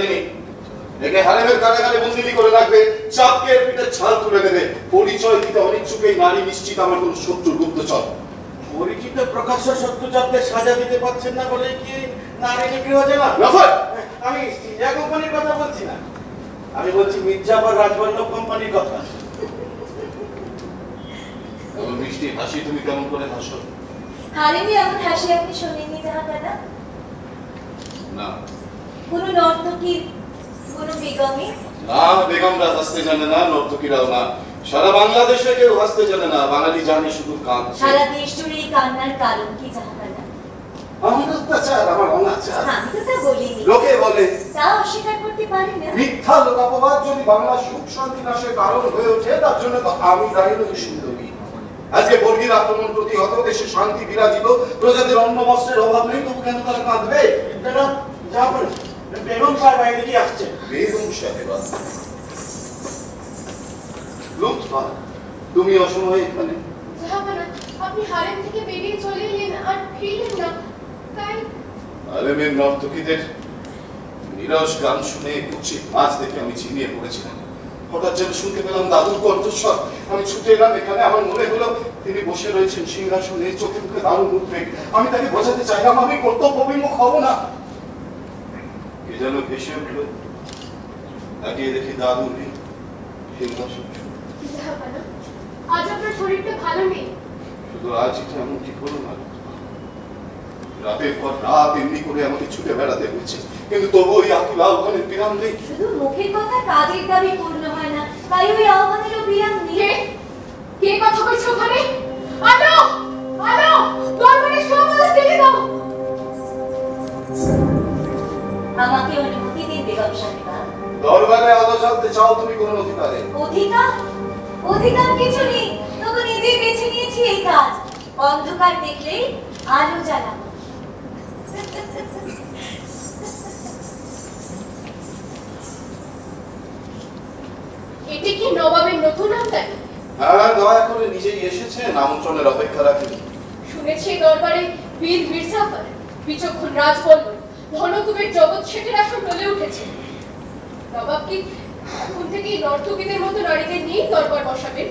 ভাবসি একে হারেমের কারাগারে বন্দিনী করে রাখবে চাপকে পিঠে ছাল তুলে দেবে। পরিচয় দিতে অনিচ্ছুক এই নারী নিশ্চিত আমার কোন শত্রু গুপ্তচর। পরিচিত প্রকাশ্য শত্রুচাপদের সাজা দিতে পারছেন না বলে কি নারী নিগ্রহ জানাব নফল! আমি সিজা কোম্পানির কথা বলছি না। আমি বলছি মির্জাফর রাজবল্লভ কোম্পানির কথা। মিষ্টি হাসি তুমি কেমন করে হাসো? হারেমি এমন হাসি আপনি শোনেননি জাহাপানা না। কোনো নর্তকীর কোনো বেগমের না বেগমরা হাসতে জানে না নর্তকীরাও না। সারা বাংলাদেশে কেউ হাসতে জানে না বাঙালি জানে শুধু কাঁদছে সারা দেশ জুড়ে এই কান্নার কারণ কি আমার অত্যাচার আমার অনাচার। আমি তো তা বলিনি। লোকে বলে তা অস্বীকার করতে পারি না। মিথ্যা লোকাপবাদ যদি বাংলা সুখ শান্তি নাশের কারণ হয়ে ওঠে তার জন্য তো আমি দায়ী নই। সুন্দরী আজকে বর্গীর আক্রমণ প্রতিহত দেশে শান্তি বিরাজিত প্রজাদের অন্ন বস্ত্রের অভাব নেই তবু কেন তারা কাঁদবে? যা বেগম সাহেব বাইরে কি আসছে। বেগম সাহেবা লুৎফা তুমি অসময়ে এখানে। জাহাপানা আপনি হারেম থেকে বেরিয়ে চলে এলেন আর ফিরলেন না। তাই আলেমের নর্তকীদের নিরস গান শুনে কুচিত মাছ দেখে আমি ঝিমিয়ে পড়েছিলাম। হঠাৎ যেন শুনতে পেলাম দাদুর কণ্ঠস্বর। আমি ছুটে এলাম এখানে আমার মনে হলো তিনি বসে রয়েছেন সিংহাসনে চোখে মুখে দারুণ উদ্বেগ। আমি তাকে বোঝাতে চাইলাম আমি কর্তব্য বিমুখ হব না। যেন ভেসে উঠল। তাকিয়ে দেখি দাদু নেই সিংহাসন আজ আপনার শরীরটা ভালো নেই। শুধু আজ এমন ঠিক হলো না? রাতের পর রাত এমনি করে আমাকে ছুটে বেড়াতে হয়েছে। কিন্তু তবু ওই আকুল আহ্বানের বিরাম নেই। শুধু মুখের কথা কাজের দাবি পূর্ণ হয় না তাই ওই আহ্বানেরও বিরাম কে নেই। কে? কথা কইছে ওখানে? আলো! আলো! দরবারে সব আলো দাও। আমাকে অনুমতি দিন বেগম সাহেবা দরবারে আলো চাও তুমি কোন অধিকারে? অধিকার? অধিকার কিছু নেই। তবু নিজেই বেছে নিয়েছি এই কাজ। অন্ধকার দেখলেই আলো জ্বালাবো। এটি কি নবাবের নতুন আমদানি? হ্যাঁ দয়া করে নিজেই এসেছেন আমন্ত্রণের অপেক্ষা রাখেন। শুনেছি দরবারে বীর মির্জাফর বিচক্ষণ রাজবল্লভ। ধনকুবের জগৎ শেঠের আসন টলে উঠেছে। নবাব কি এখন থেকেই নর্তকীদের মতো নারীদের নিয়েই দরবার বসাবেন?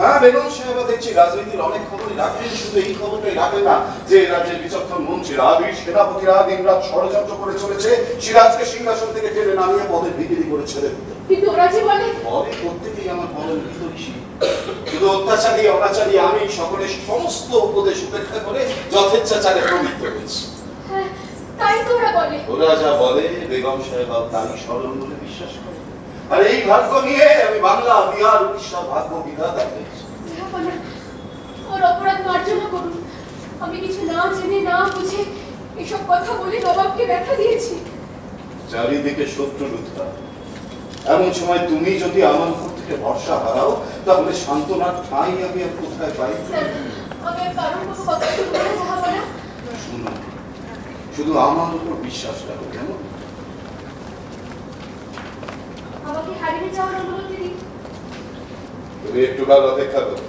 হ্যাঁ বেগম সাহেবা দেখছি রাজনীতির অনেক খবরই রাখেন। শুধু এই খবরটাই রাখেন না যে রাজ্যের বিচক্ষণ মন্ত্রীরা বীর সেনাপতিরা দিনরাত ষড়যন্ত্র করে চলেছে। সিরাজকে সিংহাসন থেকে টেনে নামিয়ে পদের বিক্রি করে ছেড়ে দিতে কিন্তু ওরা যে বলে পরে প্রত্যেকেই আমার বলেন হিতৈষী শুধু অত্যাচারী অনাচারী আমি সকলের সমস্ত উপদেশ উপেক্ষা করে যথেচ্ছাচারে প্রবৃত্ত হয়েছি। হ্যাঁ তাই তো বলে। ওরা যা বলে বেগম সাহেব তারই স্মরণ বলে বিশ্বাস করে আর এই ভাগ্য নিয়ে আমি বাংলা বিহার উড়িষ্যা ভাগ্য বিধাতা হয়েছি। ওর অপরাধ মার্জনা করুন। আমি কিছু না জেনে না বুঝে এসব কথা বলে নবাবকে ব্যথা দিয়েছি। চারিদিকে শত্রু লুৎফা। এমন সময় তুমি যদি আমার উপর থেকে ভরসা হারাও তাহলে সান্ত্বনার ঠাঁই আমি আর কোথায় পাই? আমি কারণ কোনো কথা শুনব না জাহাপনা শুধু আমার উপর বিশ্বাস রাখো কেমন আমাকে হারিয়ে যাওয়ার অনুমতি দিন। তুমি একটু কাল অপেক্ষা করো।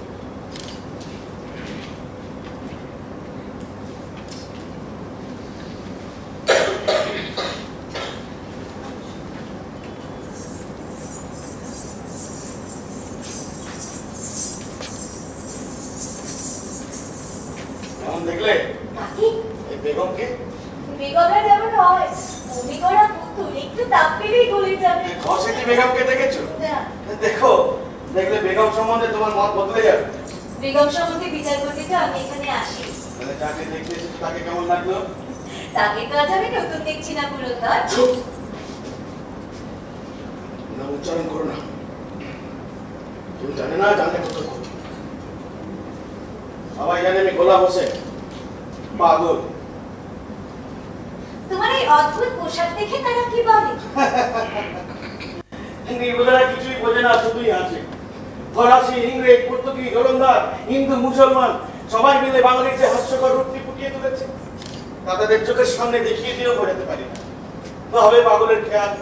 দেখলে? বেগমকে? বেগমরা যেমন হয় বমি করা পুতুল একটু তাপ পেলেই গলে যাবে। ঘসেটি বেগমকে দেখেছ? দেখো দেখলে বেগম সম্বন্ধে তোমার মত বদলে যাবে। বেগম সম্বন্ধে বিচার করতে তো আমি এখানে আসি। তাহলে যাকে দেখতে এসেছ তাকে কেমন লাগল? তাকে তো আজ আমি নতুন দেখছি না পুরন্দর না উচ্চারণ করো না। কেউ জানে না জানলে কত সবাই জানে আমি গোলা বসে পাগল। তোমার এই অদ্ভুত পোশাক দেখে তারা কি বলে? নির্বোধরা কিছুই বোঝে না শুধুই আছে ফরাসি ইংরেজ পর্তুগিজ ওলন্দাজ হিন্দু মুসলমান সবাই মিলে বাঙালির যে হাস্যকর রূপটি ফুটিয়ে তুলেছে তা তাদের চোখের সামনে দেখিয়ে দিয়েও বোঝাতে পারি না। তো হবে পাগলের খেয়াল।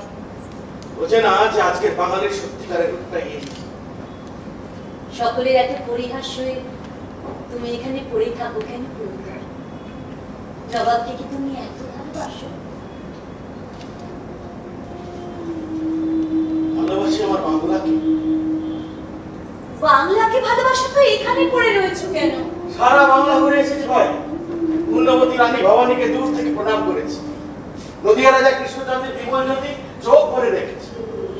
বোঝে না যে আজকের বাঙালির সত্যিকারের রূপটা এই। সকলের এত পরিহাস হয়ে তুমি এখানে পড়ে থাকো কেন জবাবকে কি তুমি এত ভালোবাসো। ভালোবাসি আমার বাংলাকে? বাংলাকে ভালোবাসো তো এখানে পড়ে রয়েছো কেন? সারা বাংলা ঘুরে এসেছি ভাই। পূর্ণবতী রানী ভবানীকে দূর থেকে প্রণাম করেছি। নদিয়া রাজা কৃষ্ণচন্দ্রের জীবন জ্যোতি চোখ ভরে দেখেছি।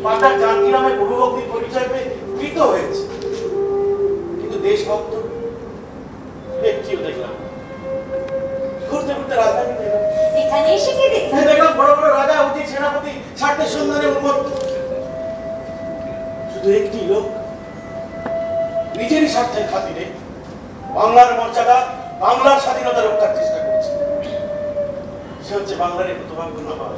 পাটার জানকী নামে প্রভুভক্তির পরিচয় পেয়ে কৃত হয়েছে। কিন্তু দেশভক্ত ব্যক্তিও দেখলাম। ঘুরতে ঘুরতে রাজধানী দেখলাম এখানে এসে কে দেখো হ্যাঁ, দেখলাম বড় বড় রাজা অতি সেনাপতি স্বার্থের সন্ধানে উন্মত্ত শুধু একটি লোক। নিজেরই স্বার্থের খাতিরে বাংলার মর্যাদা বাংলার স্বাধীনতা রক্ষার চেষ্টা করছে। সে হচ্ছে বাংলার এই হতভাগ্য নবাব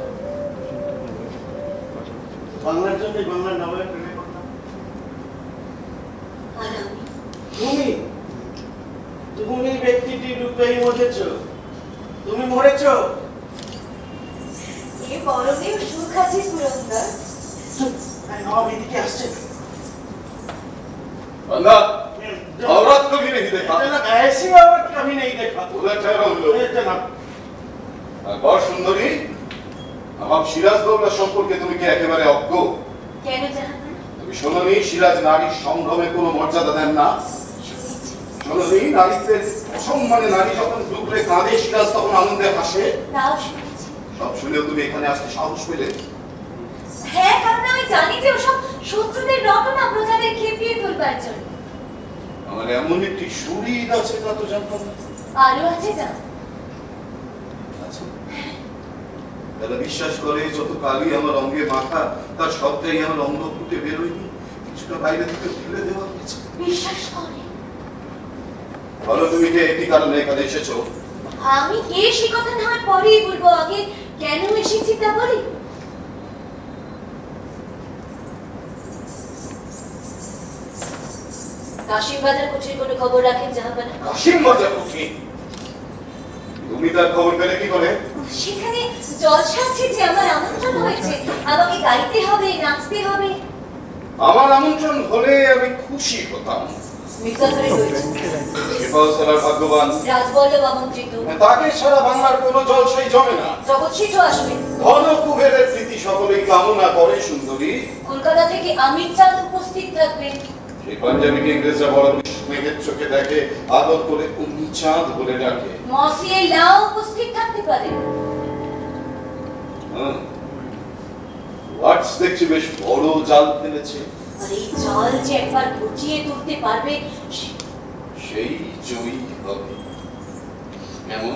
বাংলার জন্য বাংলার নবাবের প্রেমে করতাম তুমি? তুমি ব্যক্তিটি রূপেই মরেছ তুমি মরেছ এ বরণেও সুখ আছে পুরন্দর নবাব এদিকে আসছে बंदा औरत को भी नहीं देखा जनाब, ऐसी औरत कभी नहीं देखा उधर ठहरो हम लोग ए, जनाब আর বর সুন্দরী আমার সিরাজ দৌলা সম্পর্কে তুমি কি একেবারে অজ্ঞ কেন জাহাপনা তুমি শোনোনি সিরাজ নারীর সংগ্রামে কোনো মর্যাদা দেন না শোনোনি নারীদের অসম্মানে নারী যখন ডুবলে কাঁদে সিরাজ তখন আনন্দে হাসে। সব শুনেও তুমি এখানে আসতে সাহস পেলে? হ্যাঁ কারণ আমি জানি যে ওসব শত্রুদের রটনা প্রজাদের খেপিয়ে তুলবার জন্য। আমার এমন একটি শরীর আছে তা তো জানতাম আরও আছে আছে। যারা বিশ্বাস করে যত কালি আমার অঙ্গে মাথা তার সবটাই আমার অঙ্গ ফুটে বেরোয়নি। কিছুটা বাইরে থেকে ফেলে দেওয়া হয়েছে বিশ্বাস করে? বলো তুমি কে একটি কারণে এখানে এসেছ। আমি কে সে কথা না হয় পরেই বলব আগে কেন এসেছি তা বলি? কাশিম বাজার কুঠির কোনো খবর রাখেন জাহাপানা কাশিম মজা কুঠি তুমি তার খবর পেলে কি করে? সেখানে জলসা আছে যে আমার আমন্ত্রণ হয়েছে। আমাকে গাইতে হবে নাচতে হবে। আমার আমন্ত্রণ হলে আমি খুশি হতাম। মির্জাফরে রয়েছে শিবাসালার ভাগ্যবান রাজবল্লভ আমন্ত্রিত। তাকে সারা বাংলার কোনো জলসাই জমে না। জগৎ সিদ্ধ আসবে। ধন কুবেরের প্রীতি সকলেই কামনা করে সুন্দরী। কলকাতা থেকে আমির চাঁদ উপস্থিত থাকবেন সেই পাঞ্জাবিকে ইংরেজরা বড় মেঘের চোখে দেখে আদর করে উনি চাঁদ বলে ডাকে। মসিয়ে লাও উপস্থিত থাকতে পারে। ওয়াটস দেখছি বেশ বড় জাল ফেলেছে। আর এই জল যে একবার ঘুচিয়ে তুলতে পারবে সেই জয়ী হবে। এমন?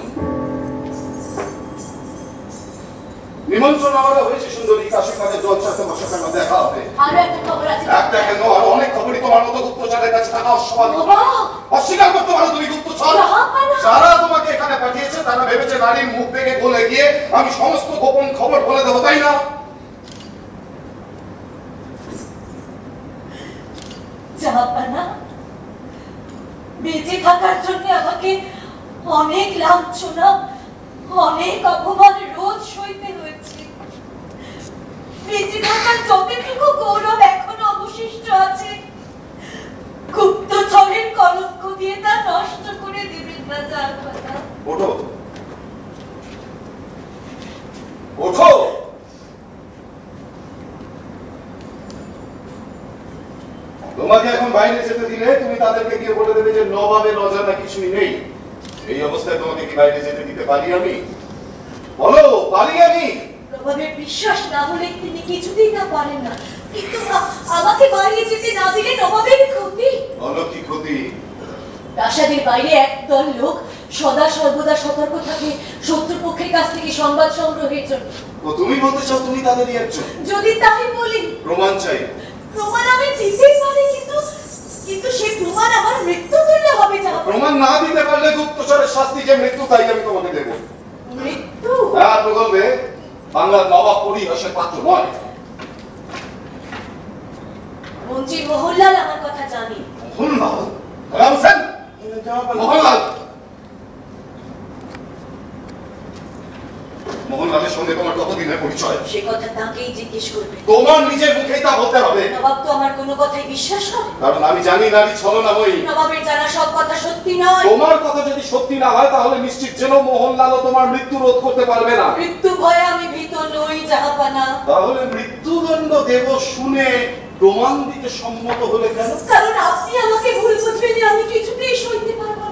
নিমন্ত্রণ আমারও হয়েছে সুন্দরী। কাশিকাদের জলসা তোমার সাথে আমার দেখা হবে। আরও একটা কেন? আর অনেক খবরই তোমার মতো গুপ্তচরের কাছে থাকা অস্বাভাবিক অস্বীকার করতে পারো তুমি গুপ্তচর। যারা তোমাকে এখানে পাঠিয়েছে তারা ভেবেছে নারীর মুখ থেকে গলে গিয়ে আমি সমস্ত গোপন খবর বলে দেবো তাই না? জাহাপানা বেঁচে থাকার জন্য আমাকে অনেক লাঞ্ছনা, অনেক অপমান রোজ সইতে হয়েছে। বেঁচে থাকার যতটুকু গৌরব এখনও অবশিষ্ট আছে, গুপ্তচরের কলঙ্ক দিয়ে তা নষ্ট করে দেবেন না কথা। ওঠো। ওঠো। তোমাকে এখন বাইরে যেতে দিলে তুমি তাদেরকে গিয়ে বলে দেবে যে নবাবের অজানা কিছুই নেই। এই অবস্থায় তোমাকে কি বাইরে যেতে দিতে পারি আমি? বলো পারি আমি? নবাবের বিশ্বাস না হলে তিনি কিছুতেই তা পারেন না। কিন্তু আমাকে বাড়িয়ে যেতে না দিলে নবাবের ক্ষতি? বলো কি ক্ষতি? প্রাসাদের বাইরে একদল লোক সদা সর্বদা সতর্ক থাকে শত্রুপক্ষের কাছ থেকে সংবাদ সংগ্রহের জন্য। তুমি বলতে চাও তুমি তাদেরই একজন? যদি তাই বলি প্রমাণ চাই। প্রমাণ আমি দিতেই পারি কিন্তু কিন্তু সেই প্রমাণ আমার মৃত্যু তুল্য হবে যা প্রমাণ না দিতে পারলে গুপ্তচরের শাস্তি যে মৃত্যু তাই আমি তোমাকে দেবো। মৃত্যু? হ্যাঁ প্রগল্ভে বাংলার নবাব পরিহাসের পাত্র নয়। মন্ত্রী মোহনলাল আমার কথা জানে মোহনলাল রামসেন? মোহনলাল মোহনলালের সঙ্গে তোমার কতদিনের পরিচয়? সে কথা তাকেই জিজ্ঞেস করবে। তোমার নিজের মুখেই তা বলতে হবে। নবাব তো আমার কোনো কথাই বিশ্বাস করে কারণ আমি জানি নারী ছলনাময়ী। নবাবের জানা সব কথা সত্যি নয়। তোমার কথা যদি সত্যি না হয় তাহলে নিশ্চিত যেন মোহনলালও তোমার মৃত্যু রোধ করতে পারবে না। মৃত্যু ভয়ে আমি ভীত নই জাহাপানা। তাহলে মৃত্যুদণ্ড দেব শুনে প্রমাণ দিতে সম্মত হলে কেন? কারণ আপনি আমাকে ভুল বুঝবেন আমি কিছুতেই সইতে পারব না।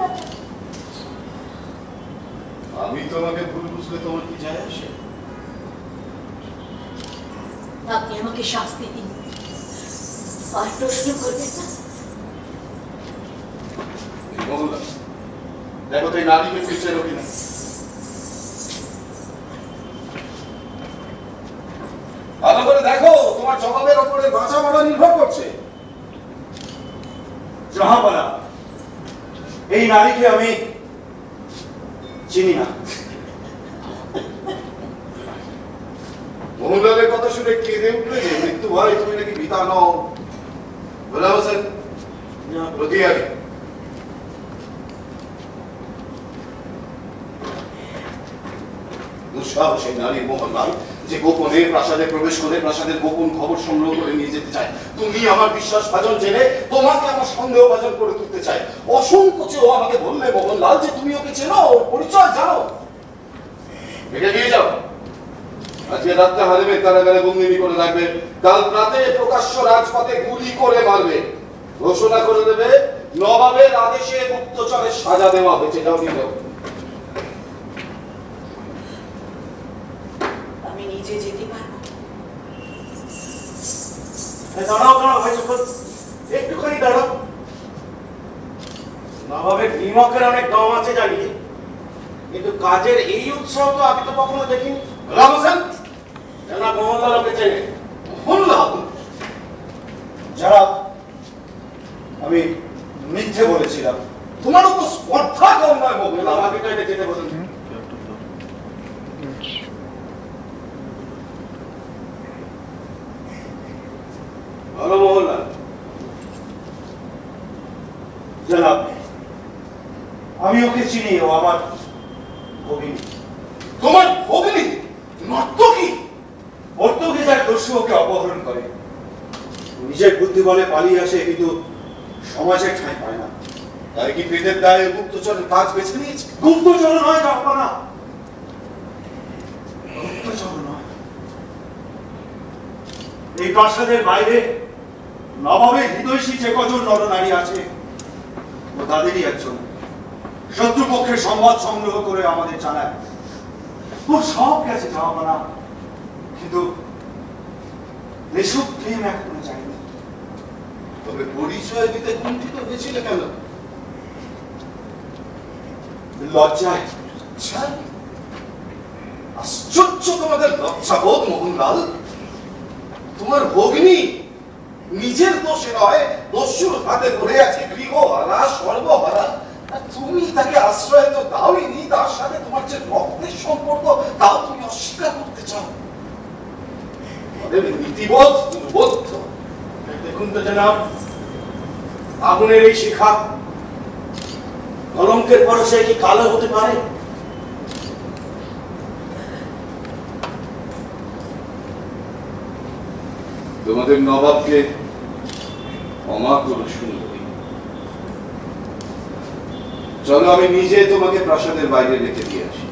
আমি তোমাকে ভুল বুঝলে তোমার কি যায় আসে? আপনি আমাকে শাস্তি দিন। আর প্রশ্ন করবেন না? দেখো তো এই নারীকে ফিরছে কিনা। ভালো করে দেখো তোমার জবাবের ওপরে বাঁচা মরা নির্ভর করছে। জাহাপানা এই নারীকে আমি চিনি না। মোহনলালের কথা শুনে কেঁদে উঠলে যে মৃত্যু হয় তুমি নাকি পিতা নও? গোলাম হোসেন প্রতিহারী দুঃসাহস নারী মোহনলাল যে গোপনে প্রাসাদে প্রবেশ করে প্রাসাদের গোপন খবর সংগ্রহ করে নিয়ে যেতে চায়। তুমি আমার বিশ্বাস ভাজন জেনে তোমাকে আমার সন্দেহ ভাজন করে তুলতে চায়। অসংকোচে ও আমাকে বললে মোহনলাল যে তুমি ওকে চেনো, ওর পরিচয় জানো। এটা নিয়ে যাও। আজকে রাত্রে হারবে কারাগারে বন্দিনী করে রাখবে। কাল রাতে প্রকাশ্য রাজপথে গুলি করে মারবে। ঘোষণা করে দেবে, নবাবের আদেশে গুপ্তচরের সাজা দেওয়া হয়েছে। যাও। নিয়ে যাও আমি নিজে যেতে পারব এই কাজের এই উৎসাহ তো আমি তো কখনো দেখিনি। যারা আমি মিথ্যে বলেছিলাম তোমারও তো স্পর্ধা কম নয়, মোহনলাল। আমাকে যেতে বলুন বলো মোহনলাল জানাব ওকে চিনি ও আমার ভগিনী। তোমার ভগিনী নর্তকী? পর্তুগিজার দস্যু ওকে অপহরণ করে। নিজের বুদ্ধি বলে পালিয়ে আসে, কিন্তু সমাজে ঠাঁই পায় না। তাই কি পেটের দায়ে গুপ্তচরের কাজ বেছে নিয়েছে? গুপ্তচর নয় যাব না গুপ্তচর নয়। এই প্রাসাদের বাইরে নবাবের হৃদয়সী যে কজন নরনারী আছে, ও তাদেরই একজন। শত্রুপক্ষের সংবাদ সংগ্রহ করে আমাদের জানায়। ওর সব গেছে যাওয়া না কিন্তু দেশক প্রেম এখনও যায়নি তবে পরিচয় দিতে কুণ্ঠিত হয়েছিল কেন? লজ্জায়। আচ্ছা। আশ্চর্য তোমাদের লজ্জাবোধ মোহনলাল। তোমার ভগিনী নিজের দোষে নয় দস্যুর হাতে পড়ে আছে গৃহহারা সর্বহারা। তুমি তাকে আশ্রয় তো দাওইনি, তার সাথে তোমার যে রক্তের সম্পর্ক, তাও তুমি অস্বীকার করতে চাও। নীতিবোধ দেখুন তো জানাব, আগুনের এই শিখা, কলঙ্কের পরশে কি কালো হতে পারে? তোমাদের নবাবকে ক্ষমা করো শুনি চলো আমি নিজে তোমাকে প্রাসাদের বাইরে রেখে দিয়ে আসি।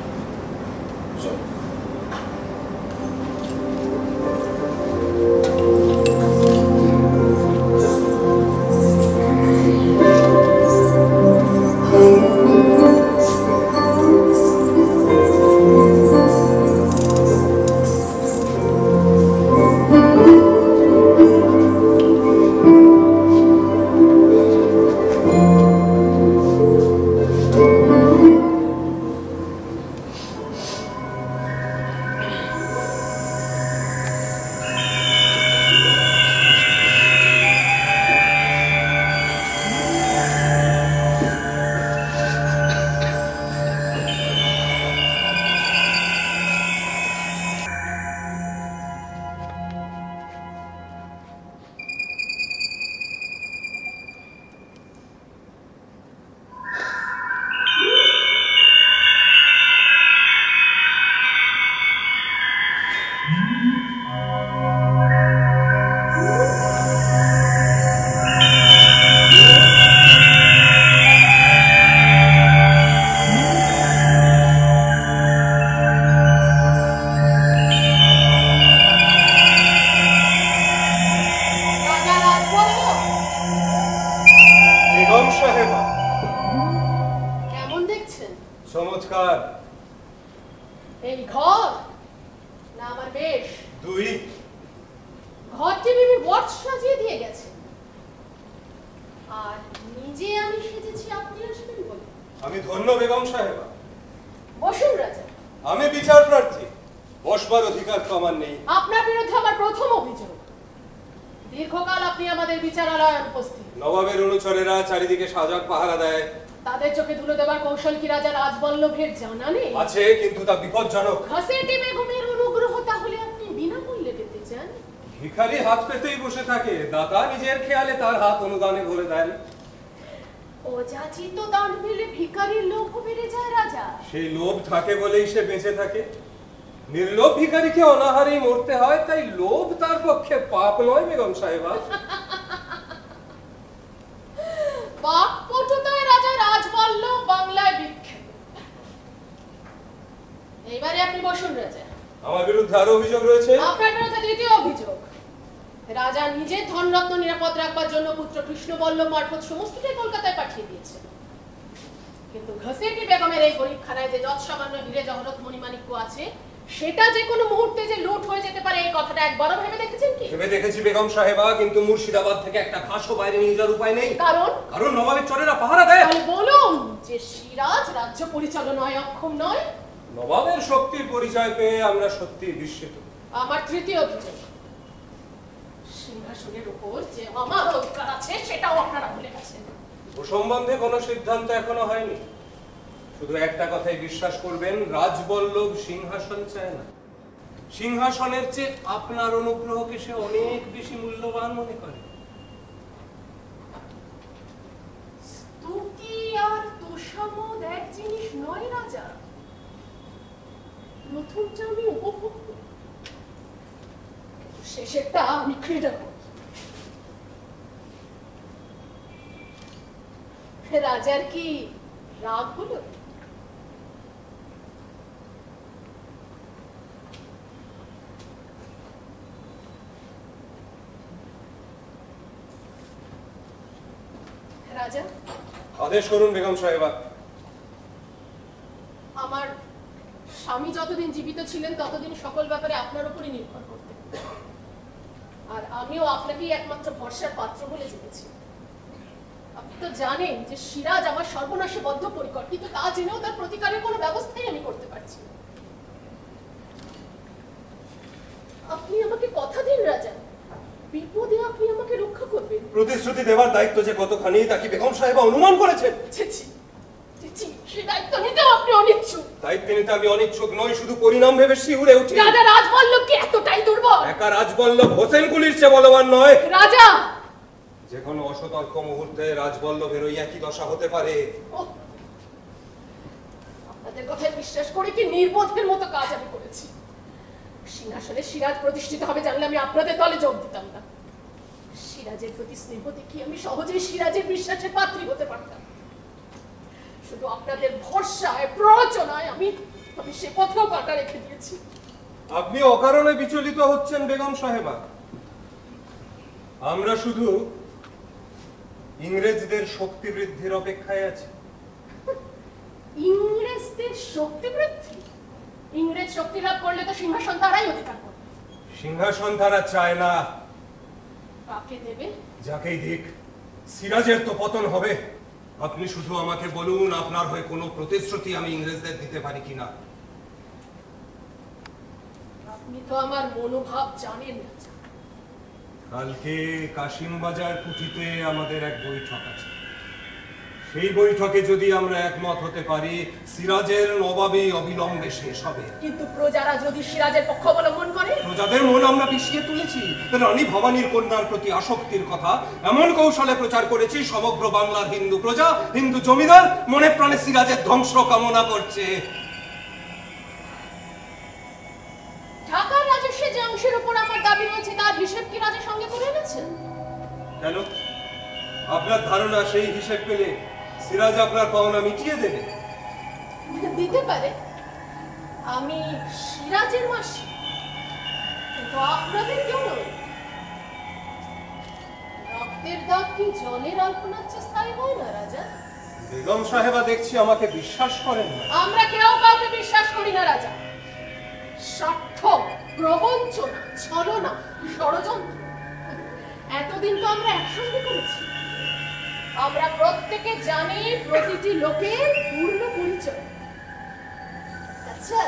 আমি ধন্য বেগম সাহেবা। বসুন রাজা। আমি বিচার প্রার্থী। বসবার অধিকার তো আমার নেই। আপনার বিরুদ্ধে আমার প্রথম অভিযোগ। দীর্ঘকাল আপনি আমাদের বিচারালয়ে অনুপস্থিত নবাবের অনুচরেরা চারিদিকে সাজাক পাহারা দেয়। তাদের চোখে ধুলো দেবার কৌশল কি রাজা রাজবল্লভের জানা নেই? আছে কিন্তু তা বিপজ্জনক। ঘসেটি বেগমের অনুগ্রহ তাহলে আপনি বিনামূল্যে পেতে চান? ভিখারি হাত পেতেই বসে থাকে। দাতা নিজের খেয়ালে তার হাত অনুদানে ভরে দেন। অযাচিত দান পেলে ভিখারির লোভ বেড়ে যায় রাজা। সেই লোভ থাকে বলেই সে বেঁচে থাকে। নির্লোভ ভিখারিকে অনাহারেই মরতে হয় তাই লোভ তার পক্ষে পাপ নয় বেগম সাহেবা। বাকপটুতায় রাজা রাজবল্লভ বাংলায় বিখ্যাত। এইবারে আপনি বসুন রাজা। আমার বিরুদ্ধে আরও অভিযোগ রয়েছে? আপনার বিরুদ্ধে দ্বিতীয় অভিযোগ। রাজা নিজে ধনরত্ন নিরাপদ রাখবার জন্য পুত্র কৃষ্ণবল্লভ মারফত সমস্তটাই কলকাতায় পাঠিয়ে দিয়েছেন কিন্তু ঘসেটি বেগমের এই গরিবখানায় যে যৎ সামান্য হিরে জহরত মণিমাণিক্য আছে সেটা যে কোনো মুহূর্তে যে লুট হয়ে যেতে পারে এই কথাটা একবারও ভেবে দেখেছেন কি? ভেবে দেখেছি বেগম সাহেবা কিন্তু মুর্শিদাবাদ থেকে একটা ঘাসও বাইরে নিয়ে যাওয়ার উপায় নেই। কারণ? কারণ নবাবের চরেরা পাহারা দেয়। তাহলে বলুন যে সিরাজ রাজ্য পরিচালনায় অক্ষম নয়। নবাবের শক্তির পরিচয় পেয়ে আমরা সত্যি বিস্মিত। আমার তৃতীয় অভিযোগ। সিংহাসনের উপর যে আমার অধিকার আছে সেটাও আপনারা ভুলে গেছেন। ও সম্বন্ধে কোনো সিদ্ধান্ত এখনও হয়নি। শুধু একটা কথাই বিশ্বাস করবেন রাজবল্লভ সিংহাসন চায় না। সিংহাসনের চেয়ে আপনার অনুগ্রহকে সে অনেক বেশি মূল্যবান মনে করে। স্তুতি আর তোষামোদ এক জিনিস নয় রাজা। প্রথমটা আমি উপভোগ শেষেরটা আমি ক্রীড়া করি রাজার কি রাগ হলো? রাজা? আদেশ করুন বেগম সাহেবা। আমার স্বামী যতদিন জীবিত ছিলেন ততদিন সকল ব্যাপারে আপনার উপরই নির্ভর করতেন। আর আমিও আপনাকেই একমাত্র ভরসার পাত্র বলে জেনেছি। আপনি তো জানেন যে সিরাজ আমার সর্বনাশে বদ্ধ পরিকর কিন্তু তা জেনেও তার প্রতিকারের কোনো ব্যবস্থাই আমি করতে পারছি আপনি আমাকে কথা দিন রাজা। বিপদে আপনি আমাকে রক্ষা করবেন। প্রতিশ্রুতি দেওয়ার দায়িত্ব যে কতখানি তা কি বেগম সাহেবা অনুমান করেছেন। ছি। ছি সে দায়িত্ব নিতেও আপনি অনিচ্ছুক। দায়িত্ব নিতে আমি অনিচ্ছুক নই শুধু পরিণাম ভেবে শিউরে উঠি। রাজা রাজবল্লভ কি এতটাই দুর্বল। একা রাজবল্লভ হোসেন কুলির চেয়ে বলবান নয়। রাজা! যে কোনো অসতর্ক মুহূর্তে রাজবল্লভের ওই একই দশা হতে পারে। আপনাদের কথায় বিশ্বাস করে কি নির্বোধের মতো কাজ আমি করেছি? সিংহাসনে সিরাজ প্রতিষ্ঠিত হবে জানলে আমি আপনাদের দলে যোগ দিতাম না। সিরাজের প্রতি স্নেহ দেখিয়ে আমি সহজেই সিরাজের বিশ্বাসের পাত্রী হতে পারতাম। শুধু আপনাদের ভরসায় প্ররোচনায় আমি আমি সে পথেও কাটা রেখে দিয়েছি। আপনি অকারণে বিচলিত হচ্ছেন বেগম সাহেবা। আমরা শুধু ইংরেজদের শক্তি বৃদ্ধির অপেক্ষায় আছি। ইংরেজদের শক্তি বৃদ্ধি ইংরেজ শক্তি লাভ করলে তো সিংহাসন তারাই অধিকার করবে সিংহাসন তারা চায় না। কাকে দেবে? যাকেই দিক সিরাজের তো পতন হবে। আপনি শুধু আমাকে বলুন আপনার হয়ে কোনো প্রতিশ্রুতি আমি ইংরেজদের দিতে পারি কিনা? আপনি তো আমার মনোভাব জানেন না কালকে কাশিম বাজার কুঠিতে আমাদের এক বৈঠক আছে। সেই বৈঠকে যদি আমরা একমত হতে পারি সিরাজের নবাবে অবিলম্বে শেষ হবে। কিন্তু প্রজারা যদি সিরাজের পক্ষ অবলম্বন করে? প্রজাদের মন আমরা পিছিয়ে তুলেছি। রানী ভবানীর কন্যার প্রতি আসক্তির কথা এমন কৌশলে প্রচার করেছি সমগ্র বাংলার হিন্দু প্রজা হিন্দু জমিদার মনে প্রাণে সিরাজের ধ্বংস কামনা করছে। ঢাকার রাজস্বে যে অংশের উপর আমার দাবি রয়েছে তার হিসেব কি রাজের সঙ্গে করে এনেছেন কেন? আপনার ধারণা সেই হিসেব পেলে সিরাজ আপনার পাওনা মিটিয়ে দেবে। দিতে পারে। আমি সিরাজের মাসি। কিন্তু আপনাদের কেউ নয়। রক্তের দাগ কি জলের আলপনার চেয়ে স্থায়ী হয় না রাজা? বেগম সাহেবা দেখছি আমাকে বিশ্বাস করেন না। আমরা কেউ কাউকে বিশ্বাস করি না রাজা। স্বার্থ প্রবঞ্চনা ছলনা ষড়যন্ত্র। এতদিন তো আমরা একসঙ্গে করেছি। আমরা প্রত্যেকে জানি প্রতিটি লোকের পূর্ণ পরিচয় আচ্ছা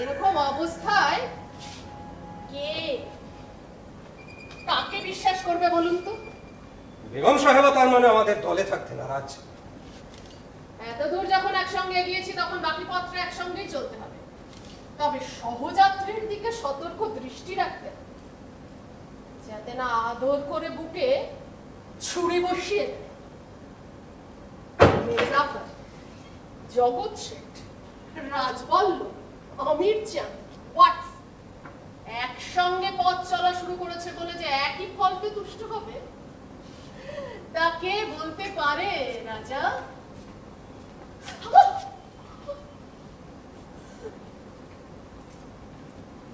এরকম অবস্থায় কে কাকে বিশ্বাস করবে বলুন তো বেগম সাহেবা তার মানে আমাদের দলে থাকতে নারাজ এত দূর যখন একসঙ্গে এগিয়েছি তখন বাকি পত্রে একসঙ্গেই চলতে হবে তবে সহযাত্রীর দিকে সতর্ক দৃষ্টি রাখতে। যাতে না আদর করে বুকে ছুরি বসিয়ে দেয়। মির্জাফর, জগৎ শেঠ রাজবল্ল আমির চাঁদ ওয়াটস। একসঙ্গে পথ চলা শুরু করেছে বলে যে একই ফলকে তুষ্ট হবে? তা কে বলতে পারে রাজা?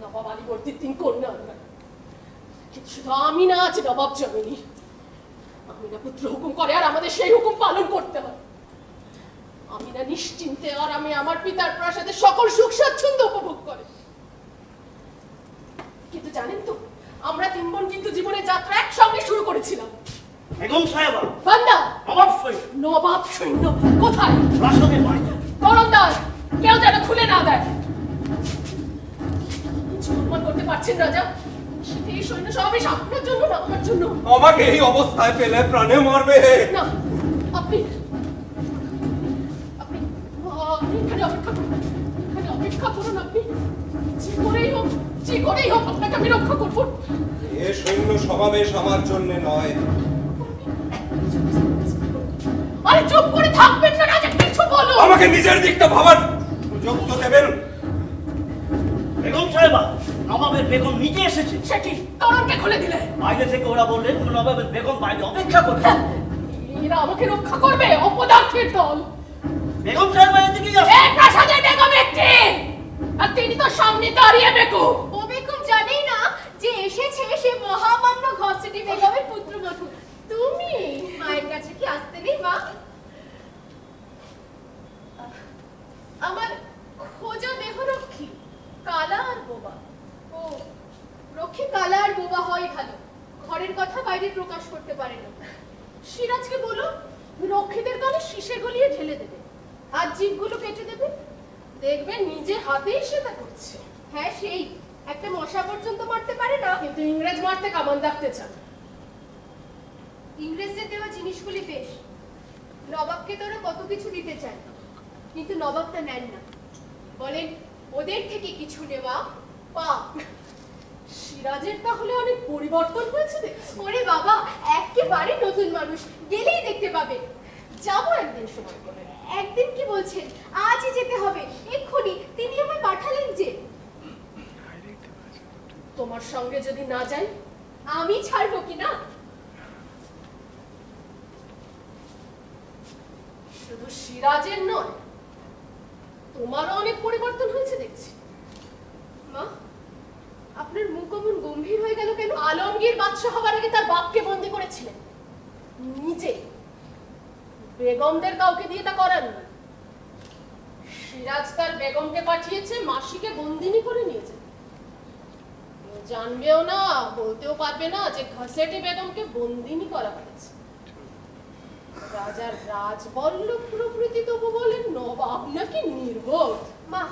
নবাব আলীবর্দীর তিন কন্যা কিন্তু শুধু আমি না আছে নবাব জমিনি আমি না পুত্র হুকুম করে আর আমাদের সেই হুকুম পালন করতে হয়। আমি না নিশ্চিন্তে আর আমি আমার পিতার প্রাসাদে সকল সুখ স্বাচ্ছন্দ্য উপভোগ করে। কিন্তু জানেন তো আমরা তিন বোন কিন্তু জীবনের যাত্রা একসঙ্গে শুরু করেছিলাম। বেগম সাহেবা বান্দা! অবশ্যই নবাব সৈন্য কোথায়? প্রাসাদের বাইরে করন্দাজ কেউ যেন খুলে না দেয়। কিছু অনুমান করতে পারছেন রাজা? এই সৈন্য আপনার জন্য না আমার জন্য। আমাকে এই অবস্থায় পেলে প্রাণে মারবে। না আপনি আপনি এখানে অপেক্ষা করুন এখানে অপেক্ষা করুন আপনি। যে করেই হোক যে করেই হোক আপনাকে আমি রক্ষা করব। এ সৈন্য সমাবেশ আমার জন্য নয়। আরে চুপ করে থাকবেন না রাজা কিছু বলুন। আমাকে নিজের দিকটা ভাবার সুযোগ তো দেবেন। বেগম সাহেবা নবাবের বেগম নিজে এসেছে। সে কি? তরণকে খুলে দিলে। বাইরে থেকে ওরা বললেন নবাবের বেগম বাইরে অপেক্ষা করছে। এরা আমাকে রক্ষা করবে অপদার্থের দল। বেগম সাহেবা এই প্রাসাদের বেগম একটি! আর তিনি তো সামনে দাঁড়িয়ে ও বেগম জানেই না যে এসেছে সে মহামান্য ঘসেটি বেগমের পুত্রবধূ তুমি মায়ের কাছে কি আসতে নেই মা? আমার খোঁজা দেহরক্ষী কালা আর বোবা। ও রক্ষী কালা আর বোবা হয় ভালো। ঘরের কথা বাইরে প্রকাশ করতে পারে না। সিরাজকে বলো রক্ষীদের কানে শীষে গলিয়ে ঢেলে দেবে। আর জিভগুলো কেটে দেবে। দেখবে নিজে হাতেই সেটা করছে। হ্যাঁ সেই একটা মশা পর্যন্ত মারতে পারে না, কিন্তু ইংরেজ মারতে কামান রাখতে চান ইংরেজদের দেওয়া জিনিসগুলি বেশ। নবাবকে তো ওরা কত কিছু দিতে চায়, কিন্তু নবাব তা নেন না। বলেন, ওদের থেকে কিছু নেওয়া পাপ। সিরাজের তাহলে অনেক পরিবর্তন হয়েছে ওরে বাবা, একেবারে নতুন মানুষ, গেলেই দেখতে পাবে। যাব একদিন সময় করে। একদিন কি বলছেন? আজই যেতে হবে। এক্ষুনি তিনি আমায় পাঠালেন যে। তোমার সঙ্গে যদি না যাই, আমি ছাড়বো কি না? শুধু সিরাজের নয়, তোমারও অনেক পরিবর্তন হয়েছে দেখছি। মা, আপনার মুখ অমন গম্ভীর হয়ে গেল কেন? আলমগীর বাদশাহ হবার আগে তার বাপকে বন্দি করেছিলেন। নিজে বেগমদের কাউকে দিয়ে তা করেন। সিরাজ তার বেগমকে পাঠিয়েছে, মাসিকে বন্দিনী করে নিয়েছে। জানবেও না, বলতেও পারবে না যে ঘসেটে বেগমকে বন্দিনী করা হয়েছে। রাজার রাজবল্লভ প্রভৃতি তবু বলেন, নবাব নাকি নির্বোধ? মা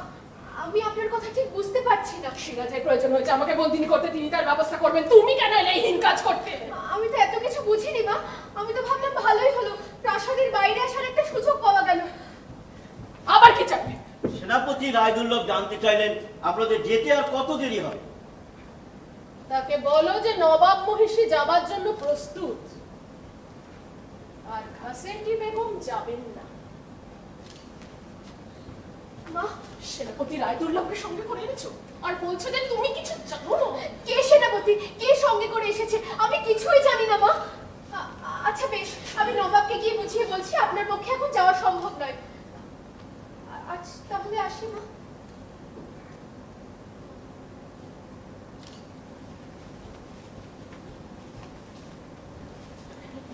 আমি আপনার কথা ঠিক বুঝতে পারছি না। সিরাজের প্রয়োজন হয়েছে আমাকে বন্দিনী করতে তিনি তার ব্যবস্থা করবেন। তুমি কেন এলে হীন কাজ করতে? আমি তো এত কিছু বুঝিনি মা। আমি তো ভাবলাম ভালোই হলো। প্রাসাদের বাইরে আসার একটা সুযোগ পাওয়া গেল। আবার কি চাপবে সেনাপতি রায়দুল্লভ জানতে চাইলেন আপনাদের যেতে আর কত দেরি হবে তাকে বলো যে নবাব মহিষী যাবার জন্য প্রস্তুত। আর ঘাসেন্টি বেগম যাবেন না। মা সেনাপতি রায়দুল্লভকে সঙ্গে করে এনেছো? আর বলছো যে তুমি কিছু জানো? কে সেনাপতি? কে সঙ্গে করে এসেছে? আমি কিছুই জানি না মা। আচ্ছা বেশ আমি নবাবকে গিয়ে বুঝিয়ে বলছি আপনার পক্ষে এখন যাওয়া সম্ভব নয়। আ- আচ্ছা তাহলে আসি মা।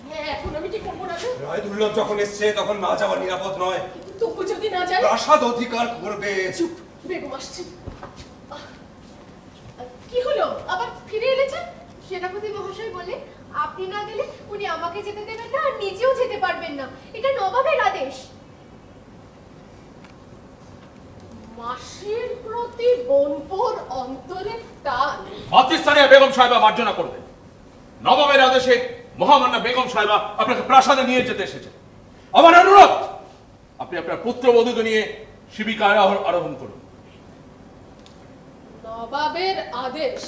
হ্যাঁ এখন আমি কি করব না গো? রায়দুল্লভ যখন এসছে তখন না যাওয়া নিরাপদ নয়। তবু যদি না যাই প্রাসাদ অধিকার করবে। চুপ বেগম আসছে। কি হলো? আবার ফিরে এলেছেন সেনাপতি মহাশয় বলে আপনি না গেলে উনি আমাকে যেতে দেবেন না আর নিজেও যেতে পারবেন না। এটা নবাবের আদেশ। মাসির প্রতি বোনপোর অন্তরের টান। মাতৃস্থানীয় বেগম সাহেবা মার্জনা করবেন নবাবের আদেশে মহামান্য বেগম সাহেবা আপনাকে প্রাসাদে নিয়ে যেতে এসেছে। আমার অনুরোধ আপনি আপনার পুত্রবধূকে নিয়ে শিবিকায় আরো- আরোহণ করুন। নবাবের আদেশ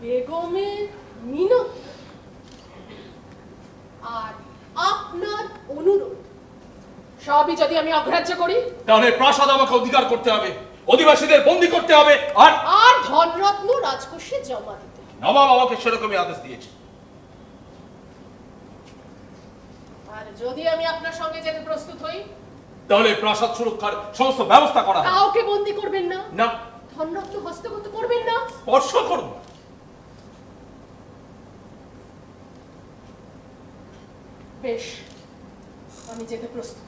বেগমের মিনতি। আর আপনার অনুরোধ সবই যদি আমি অগ্রাহ্য করি। তাহলে প্রাসাদ আমাকে অধিকার করতে হবে অধিবাসীদের বন্দি করতে হবে আর আর ধনরত্ন রাজকোষে জমা দিতে। নবাব আমাকে সেরকমই আদেশ দিয়েছে আর যদি আমি আপনার সঙ্গে যেতে প্রস্তুত হই? তাহলে প্রাসাদ সুরক্ষার সমস্ত ব্যবস্থা করা হবে। কাউকে বন্দি করবেন না। না। ধনরত্ন হস্তগত করবেন না। স্পর্শ করব বেশ আমি যেতে প্রস্তুত।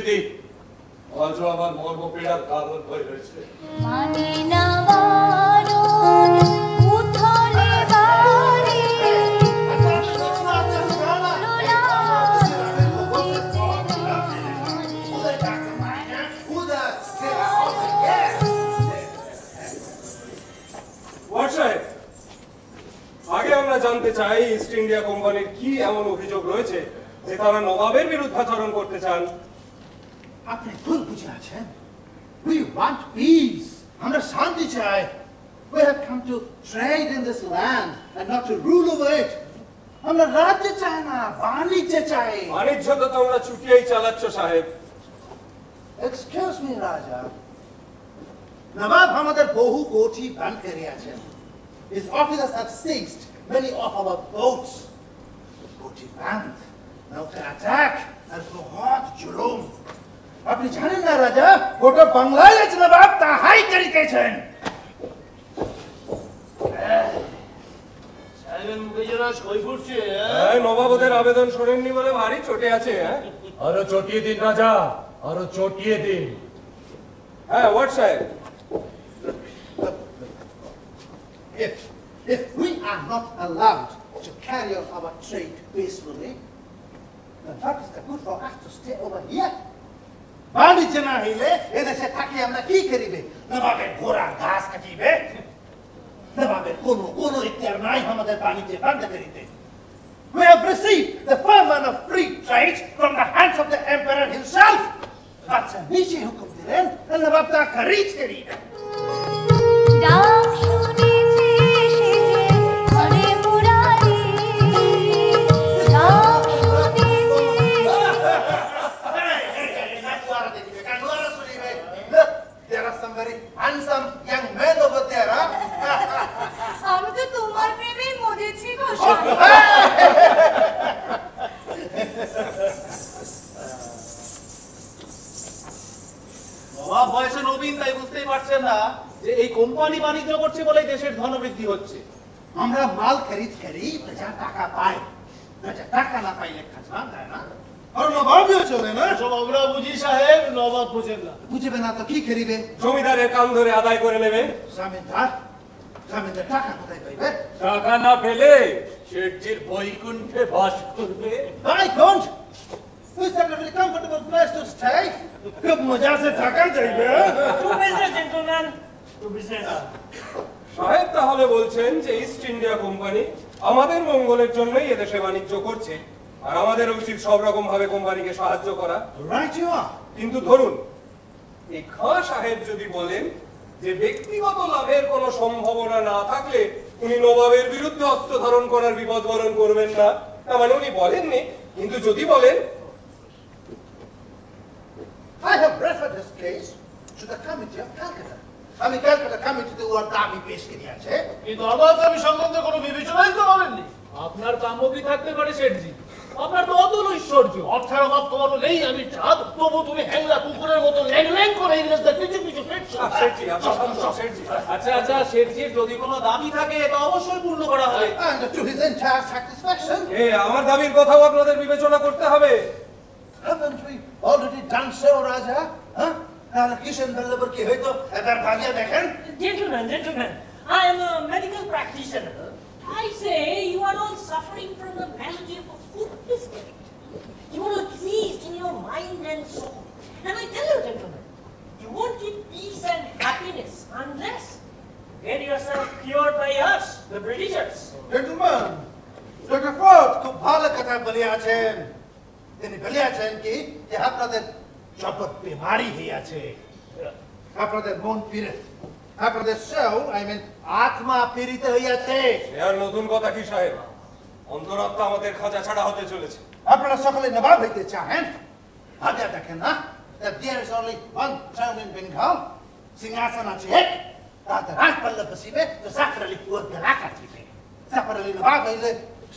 বহিষ্কৃতি আজও আমার মর্মপীড়ার কারণ হয়ে রয়েছে। মানে না আগে আমরা জানতে চাই ইস্ট ইন্ডিয়া কোম্পানির কি এমন অভিযোগ রয়েছে যে তারা নবাবের বিরুদ্ধাচরণ করতে চান? আপনি ভুল বুঝে আছেন We want peace. আমরা শান্তি চাই We have come to trade in this land and not to rule over it. আমরা রাজ্য চাই না বাণিজ্য চাই বাণিজ্য তো তোমরা ছুটিয়েই চালাচ্ছ সাহেব এক্সকিউজ মি রাজা নবাব আমাদের বহু কোটি বান করিয়াছেন His officers have seized many of our boats. কোটি বান্ধ নৌকা attack and বহুত জুলুম আপনি জানেন না রাজা গোটা বাংলাদেশ নবাব তাহাই ফুটছে হ্যাঁ, নবাবদের আবেদন শোনেননি বলে ভারী চটে আছে হ্যাঁ? আরও চটিয়ে দিন রাজা আরও চটিয়ে দিন। হ্যাঁ ওয়ার্ড সাহেব? If, if we are not allowed to carry on our trade peacefully, then what is the good for us to stay over here? বাণিজ্য না হইলে এদেশে থাকি আমরা কি করিবে? নবাবের ঘোড়ার ঘাস কাটিবে। নবাবের কোনো কোনো ইতিহার নাই আমাদের বাণিজ্য বন্ধ করিতে We have received the ferment of free trade from the hands of the emperor himself. বাচ্চা নিজে হুকুম দিলেন, নবাব তা খারিজ করিবে। ডাক শুনেছে মজেছি বয়সে নবীন তাই বুঝতেই পারছেন না যে এই কোম্পানি বাণিজ্য করছে বলেই দেশের ধনবৃদ্ধি হচ্ছে। আমরা মাল খরিদ করি প্রজা টাকা না পাইলে খাজনা দেয় না। আর নবাবিও চলে না? সব বুঝি সাহেব নবাব বুঝেন না। বুঝবে না তো কি করিবে জমিদারের কান ধরে আদায় করে নেবে। জামিনদার জামিনদার টাকা কোথায় পাইবে? টাকা না পেলে শেঠজির বৈকুণ্ঠে বাস করবে I don't. Is that a very comfortable place to stay? খুব মজা সে থাকা যাইবে to business gentleman to business সাহেব তাহলে বলছেন যে ইস্ট ইন্ডিয়া কোম্পানি আমাদের মঙ্গলের জন্যই এদেশে বাণিজ্য করছে আর আমাদের উচিত সব রকম ভাবে কোম্পানিকে সাহায্য করা. কিন্তু ধরুন এই খাঁ সাহেব যদি বলেন যে ব্যক্তিগত লাভের কোনো সম্ভাবনা না থাকলে উনি নবাবের বিরুদ্ধে অস্ত্র ধারণ করার বিপদ বরণ করবেন না। তার মানে উনি বলেননি কিন্তু যদি বলেন I have referred this case to the committee of Calcutta. আমি ক্যালকাটা কমিটিতে ওর দাবি পেশ করিয়াছে কিন্তু আমার দাবি সম্বন্ধে কোনো বিবেচনাই তো করেননি আপনার কাম্য কি থাকতে পারে শেঠজি? আপনার তো অতুল ঐশ্বর্য অর্থের অভাব তোমারও নেই আমি চাঁদ তবু তুমি হ্যাংলা কুকুরের মতো ল্যাং ল্যাং করে ইংরেজদের পিছু পিছু ফেটছো শেঠজি, আচ্ছা, আচ্ছা, শেঠজি। শেঠজির যদি কোনো দাবি থাকে তা অবশ্যই পূর্ণ করা হবে and to his entire এ আমার দাবির কথাও আপনাদের বিবেচনা করতে হবে Haven't we already done so, Raja? Huh? তাহলে কিষেন বল্লভর কি হয়তো এবার ভাগিয়ে দেখেন Gentlemen, gentlemen, I am a medical practitioner. I say you are all suffering from the malady of biscuit. You are diseased in your mind and soul. And I tell you, gentlemen, you won't get peace and happiness unless get yourself cured by us, the Britishers. Gentlemen, Dr. Ford খুব ভালো কথা বলিয়াছেন তিনি বলিয়াছেন কি যে আপনাদের জগৎ বিমারি হইয়াছে আপনাদের মন পীড়িত আপনাদের সোল আই মিন আত্মা পীড়িত হইয়াছে নতুন কথা কি সাহেব অন্তরাত্মা আমাদের খাঁচা ছাড়া হতে চলেছে। আপনারা সকলে নবাব হইতে চাহেন? আগে দেখেন না that there is only one throne in Bengal সিংহাসন আছে এক তাতে রাজপাল্লা বসিবে তো জাফর আলী ওর গলা কাটিবে জাফর আলী নবাব হইলে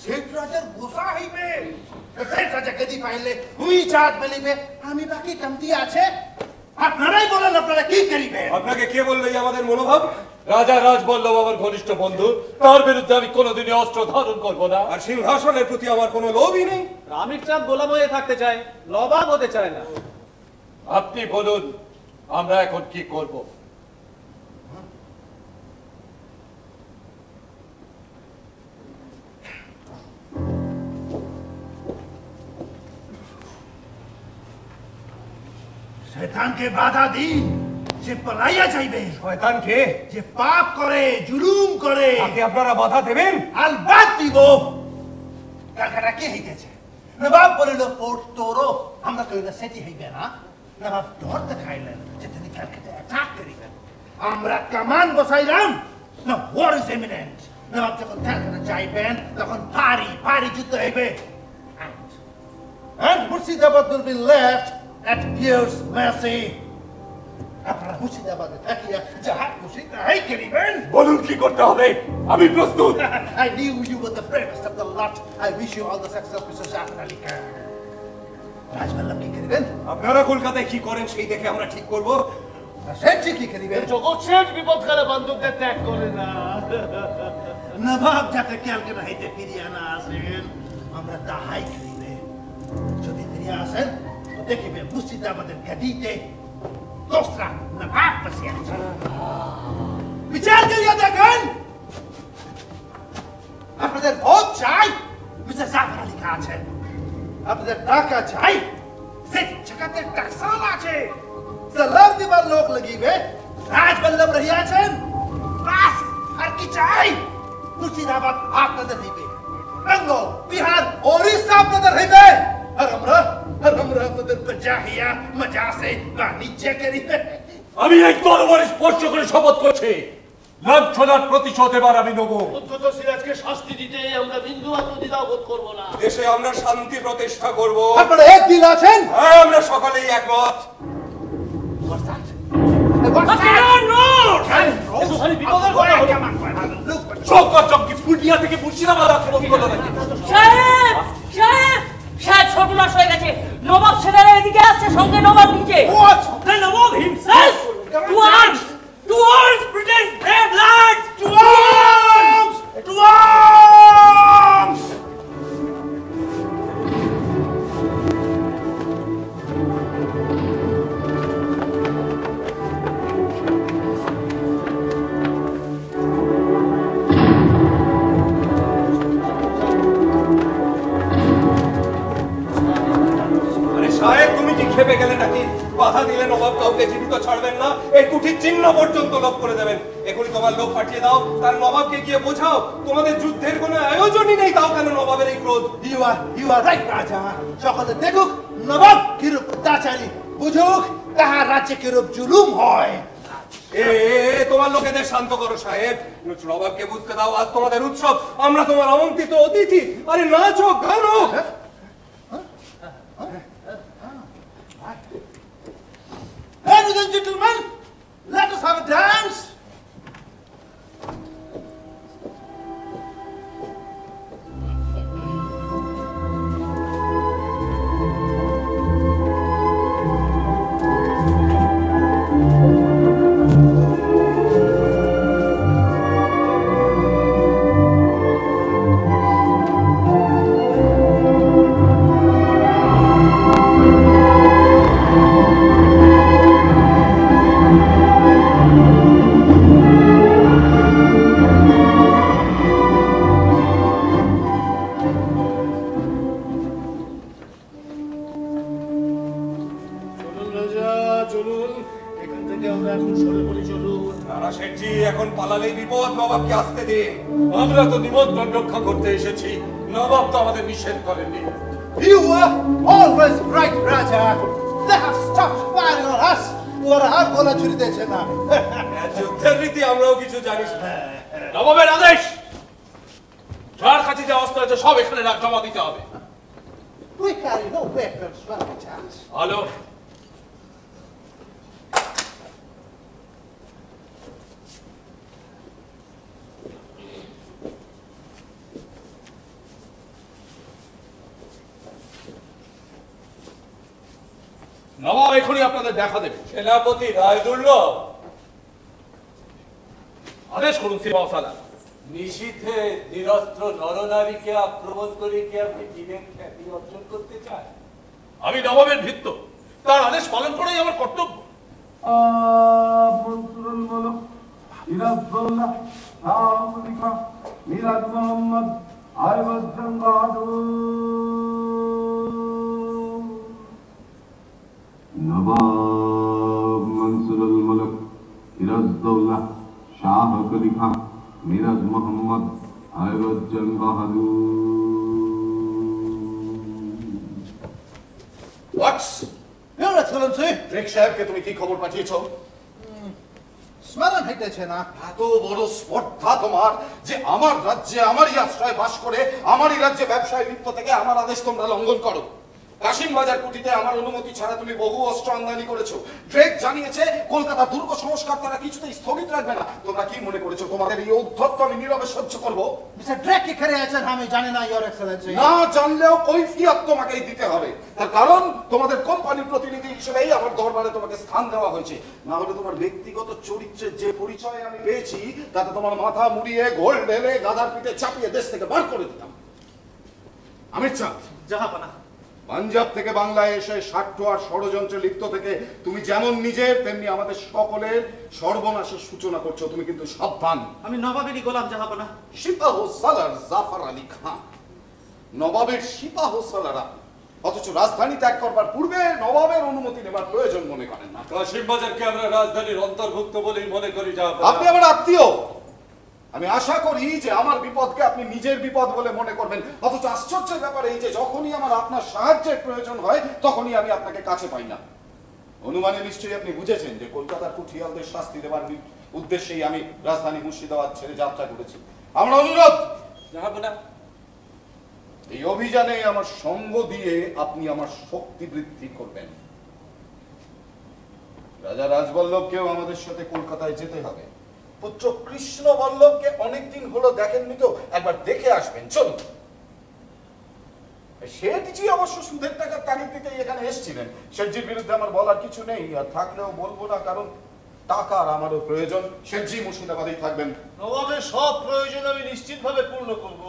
শেখ রাজার গোসা হইবে। শেখ রাজা গদি পাইলে হুই চাঁদ বলিবে আমি বাকি কমতি আছে। আপনারাই বলেন আপনারা কি করিবেন? আপনাকে কে বলল আমাদের মনোভাব? রাজা রাজবল্লভ আমার ঘনিষ্ঠ বন্ধু। তার বিরুদ্ধে আমি কোনোদিনই অস্ত্র ধারণ করব না। আর সিংহাসনের প্রতি আমার কোনো লোভই নেই। আমির চাঁদ গোলাম হয়ে থাকতে চায় নবাব হতে চায় না। আপনি বলুন আমরা এখন কি করব? শয়তানকে বাধা দিন। সে পলাইয়া যাইবে শয়তান কে যে পাপ করে জুলুম করে তাকে আপনারা বাধা দেবেন? আলবাত দিব। কালকাটা কে হইতেছে? নবাব বলিল ফোর্ট তোরো আমরা কইল সেটি হইবে না। নবাব ডর দেখাইলেন যে তিনি কালকাটা অ্যাটাক করিবেন। আমরা কামান বসাইলাম। না ওয়ার ইজ এমিনেন্ট নবাব যখন কালকাটা যাইবেন তখন ভারী ভারী যুদ্ধ হইবে। And, Murshidabad will be left at year's mercy. আপনারা মুর্শিদাবাদে থাকিয়া যাহা খুশি তাহাই করিবেন বলুন কি করতে হবে আমি প্রস্তুত I knew you were the bravest of the lot. I wish you all the success, Mr. Jafar Ali Khan. Rajballabh কি করিবেন আপনারা কলকাতায় কি করেন সেই দেখে আমরা ঠিক করব সেটি কি করিবেন জগৎ শেঠ বিপদকালে বান্ধবদের ত্যাগ করে না নবাব যাতে ক্যালকাটা হইতে ফিরিয়া না আসেন আমরা তাহাই করিবে যদি ফিরিয়া আসেন তো দেখিবে মুর্শিদাবাদের গাদিতে দোসরা নবাব বসিয়া আছে বিচার করিয়া দেখেন আপনাদের ভোট চাই মিস্টার জাফর আলী খা আছেন আপনাদের টাকা চাই সে জায়গাতে টাকসাল আছে সালাম দিবার লোক লাগিবে রাজবল্লভ রহিয়াছেন বাস আর কি চাই মুর্শিদাবাদ আপনাদের হইবে বেঙ্গল বিহার ওড়িশা আপনাদের হইবে আর আমরা আর আমরা আপনাদের বজাহিয়া মজা সে বাণিজ্য করিবে আমি এই তরবারি স্পর্শ করে শপথ করছি। লাঞ্ছনার প্রতিশোধ এবার আমি নেব। অন্তত সিরাজকে শাস্তি দিতে আমরা বিন্দু মাত্র দ্বিধাবোধ করব না। দেশে আমরা শান্তি প্রতিষ্ঠা করব। আপনারা এক দিন আছেন? হ্যাঁ আমরা সকলেই একমত। চৌকা থেকে মুর্শিদাবাদ আক্রমণ করল নাকি? সাহেব সাহেব! সাহেব সর্বনাশ হয়ে গেছে নবাব সেনারা এদিকে আসছে সঙ্গে নবাব নিচে The Nawab himself to arms to arms British brave lads to arms to arms সাহেব তুমি কি খেপে গেলে নাকি বাধা দিলে নবাব কাউকে জীবিত ছাড়বেন না? এই কুঠির চিহ্ন পর্যন্ত লোক করে দেবেন। এখনই তোমার লোক পাঠিয়ে দাও তার নবাবকে গিয়ে বোঝাও। তোমাদের যুদ্ধের কোনো আয়োজনই নেই তাও কেন নবাবের এই ক্রোধ? You are you are right রাজা সকলে দেখুক নবাব কিরূপ অত্যাচারী বুঝুক তাহার রাজ্যে কিরূপ জুলুম হয়। এ তোমার লোকেদের শান্ত করো সাহেব। নবাবকে বুঝতে দাও আজ তোমাদের উৎসব। আমরা তোমার আমন্ত্রিত অতিথি। আরে নাচো গানো। Ladies and gentlemen, let us have a dance. আছে সব এখানে জমা দিতে হবে। We carry no weapons, Madam Chance. ভালো নবাব এখনই আপনাদের দেখা দেবে। সেনাপতি রায় দুর্লভ আদেশ করুন সিবাসালা নিশীথে নিরস্ত্র নরনারীকে আক্রমণ করে কি আপনি দিনের খ্যাতি অর্জন করতে চান? আমি নবাবের ভিত্ত তার আদেশ পালন করাই আমার কর্তব্য। মনসুরুল মলক সিরাজউল্লাহ আমেরিকা মিরাজ মোহাম্মদ আইবাজ জঙ্গাদু নবাব মনসুরুল মলক সিরাজউল্লাহ শাহ কলিফা মিরাজ মোহাম্মদ আইবাজ জঙ্গাদু হোয়াটস Excellency, শেখ সাহেবকে তুমি কি খবর পাঠিয়েছো? স্মরণ হইতেছে না। এত বড় স্পর্ধা তোমার যে আমার রাজ্যে আমারই আশ্রয় বাস করে আমারই রাজ্যে ব্যবসায় লিপ্ত থেকে আমার আদেশ তোমরা লঙ্ঘন করো। কাশিম বাজার কুটিতে আমার অনুমতি ছাড়া তুমি বহু অস্ত্র আমদানি করেছ। ড্রেক জানিয়েছে কলকাতা দুর্গ সংস্কার তারা কিছুতেই স্থগিত রাখবে না। তোমরা কি মনে করেছ তোমাদের এই উদ্ধত্ত আমি নীরবে সহ্য করব? মিস্টার ড্রেক কি করে আছেন? আমি জানি না ইওর এক্সেলেন্সি না জানলেও কৈফিয়ত তোমাকেই দিতে হবে। তার কারণ তোমাদের কোম্পানির প্রতিনিধি হিসেবেই আমার দরবারে তোমাকে স্থান দেওয়া হয়েছে। না হলে তোমার ব্যক্তিগত চরিত্রের যে পরিচয় আমি পেয়েছি তাতে তোমার মাথা মুড়িয়ে গোল ঢেলে গাদার পিঠে চাপিয়ে দেশ থেকে বার করে দিতাম। আমির চাঁদ জাহাপানা। পাঞ্জাব থেকে বাংলায় এসে স্বার্থ আর ষড়যন্ত্রে লিপ্ত থেকে তুমি যেমন নিজের তেমনি আমাদের সকলের সর্বনাশের সূচনা করছ তুমি কিন্তু সাবধান। আমি নবাবেরই গোলাম জাহাপানা। সিপাহ সালার জাফর আলী খান নবাবের সিপাহ সালারা অথচ রাজধানী ত্যাগ করবার পূর্বে নবাবের অনুমতি নেবার প্রয়োজন মনে করেন না। কাশিম বাজারকে আমরা রাজধানীর অন্তর্ভুক্ত বলেই মনে করি যা আপনি আমার আত্মীয়। আমি আশা করি যে আমার বিপদকে আপনি নিজের বিপদ বলে মনে করবেন। অথচ আশ্চর্যের ব্যাপার এই যে যখনই আমার আপনার সাহায্যের প্রয়োজন হয় তখনই আমি আপনাকে কাছে পাই না। অনুমানে নিশ্চয়ই আপনি বুঝেছেন যে কলকাতার কুঠিয়ালদের শাস্তি দেওয়ার উদ্দেশ্যেই আমি রাজধানী মুর্শিদাবাদ ছেড়ে যাত্রা করেছি। আমার অনুরোধ এই অভিযানে আমার সঙ্গ দিয়ে আপনি আমার শক্তি বৃদ্ধি করবেন। রাজা রাজবল্লভকেও আমাদের সাথে কলকাতায় যেতে হবে। পুত্র কৃষ্ণ বল্লভকে অনেকদিন হলো দেখেননি তো, একবার দেখে আসবেন, চলুন। শেঠজি অবশ্য সুদের টাকার তারিখ দিতেই এখানে এসেছিলেন। শেঠজির বিরুদ্ধে আমার বলার কিছু নেই, আর থাকলেও বলব না, কারণ টাকার আমারও প্রয়োজন। শেঠজি মুর্শিদাবাদেই থাকবেন। নবাবের সব প্রয়োজন আমি নিশ্চিতভাবে পূর্ণ করব।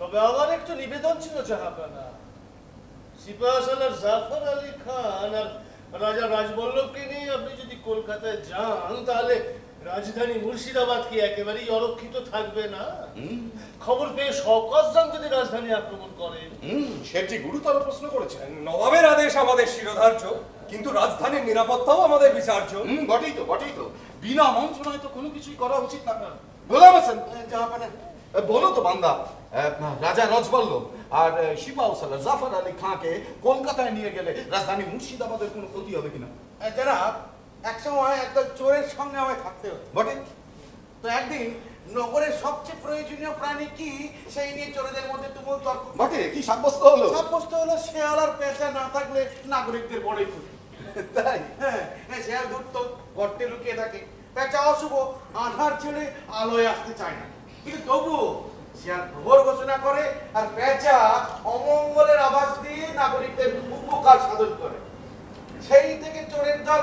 তবে আমার একটু নিবেদন ছিল জাহাপানা। সিপাহাসালার জাফর আলী খান আর রাজা রাজবল্লভকে নিয়ে আপনি যদি কলকাতায় যান, তাহলে রাজধানী মুর্শিদাবাদ কি একেবারেই অরক্ষিত থাকবে না। খবর পেয়ে শওকত জান যদি রাজধানী আক্রমণ করেন হুম শেঠজি গুরুতর প্রশ্ন করেছেন। নবাবের আদেশ আমাদের শিরোধার্য কিন্তু রাজধানীর নিরাপত্তাও আমাদের বিচার্য। বটেই তো বটেই তো। বিনা মন্ত্রণায় তো কোনো কিছুই করা উচিত না। গোলাম হাসান জাহাপানা বলো তো বান্দা রাজা রজবল্লভ আর শিপা উসালা জাফর আলী খাঁকে কলকাতায় নিয়ে গেলে রাজধানী মুর্শিদাবাদের কোনো ক্ষতি হবে কিনা? জনাব একসময় একদল চোরের সঙ্গে আমায় থাকতে হতো। বটে? তো একদিন নগরের সবচেয়ে প্রয়োজনীয় প্রাণী কি সেই নিয়ে চোরেদের মধ্যে তুমুল তর্ক বটে কি সাব্যস্ত হলো? সাব্যস্ত হলো শেয়াল আর পেঁচা না থাকলে নাগরিকদের বড়ই ক্ষতি। তাই? হ্যাঁ শেয়াল ধূর্ত গর্তে লুকিয়ে থাকে। পেঁচা অশুভ আধার ছেড়ে আলোয় আসতে চায় না। কিন্তু তবু শেয়াল প্রহর ঘোষণা করে আর পেঁচা অমঙ্গলের আভাস দিয়ে নাগরিকদের উপকার সাধন করে। সেই থেকে চোরের দল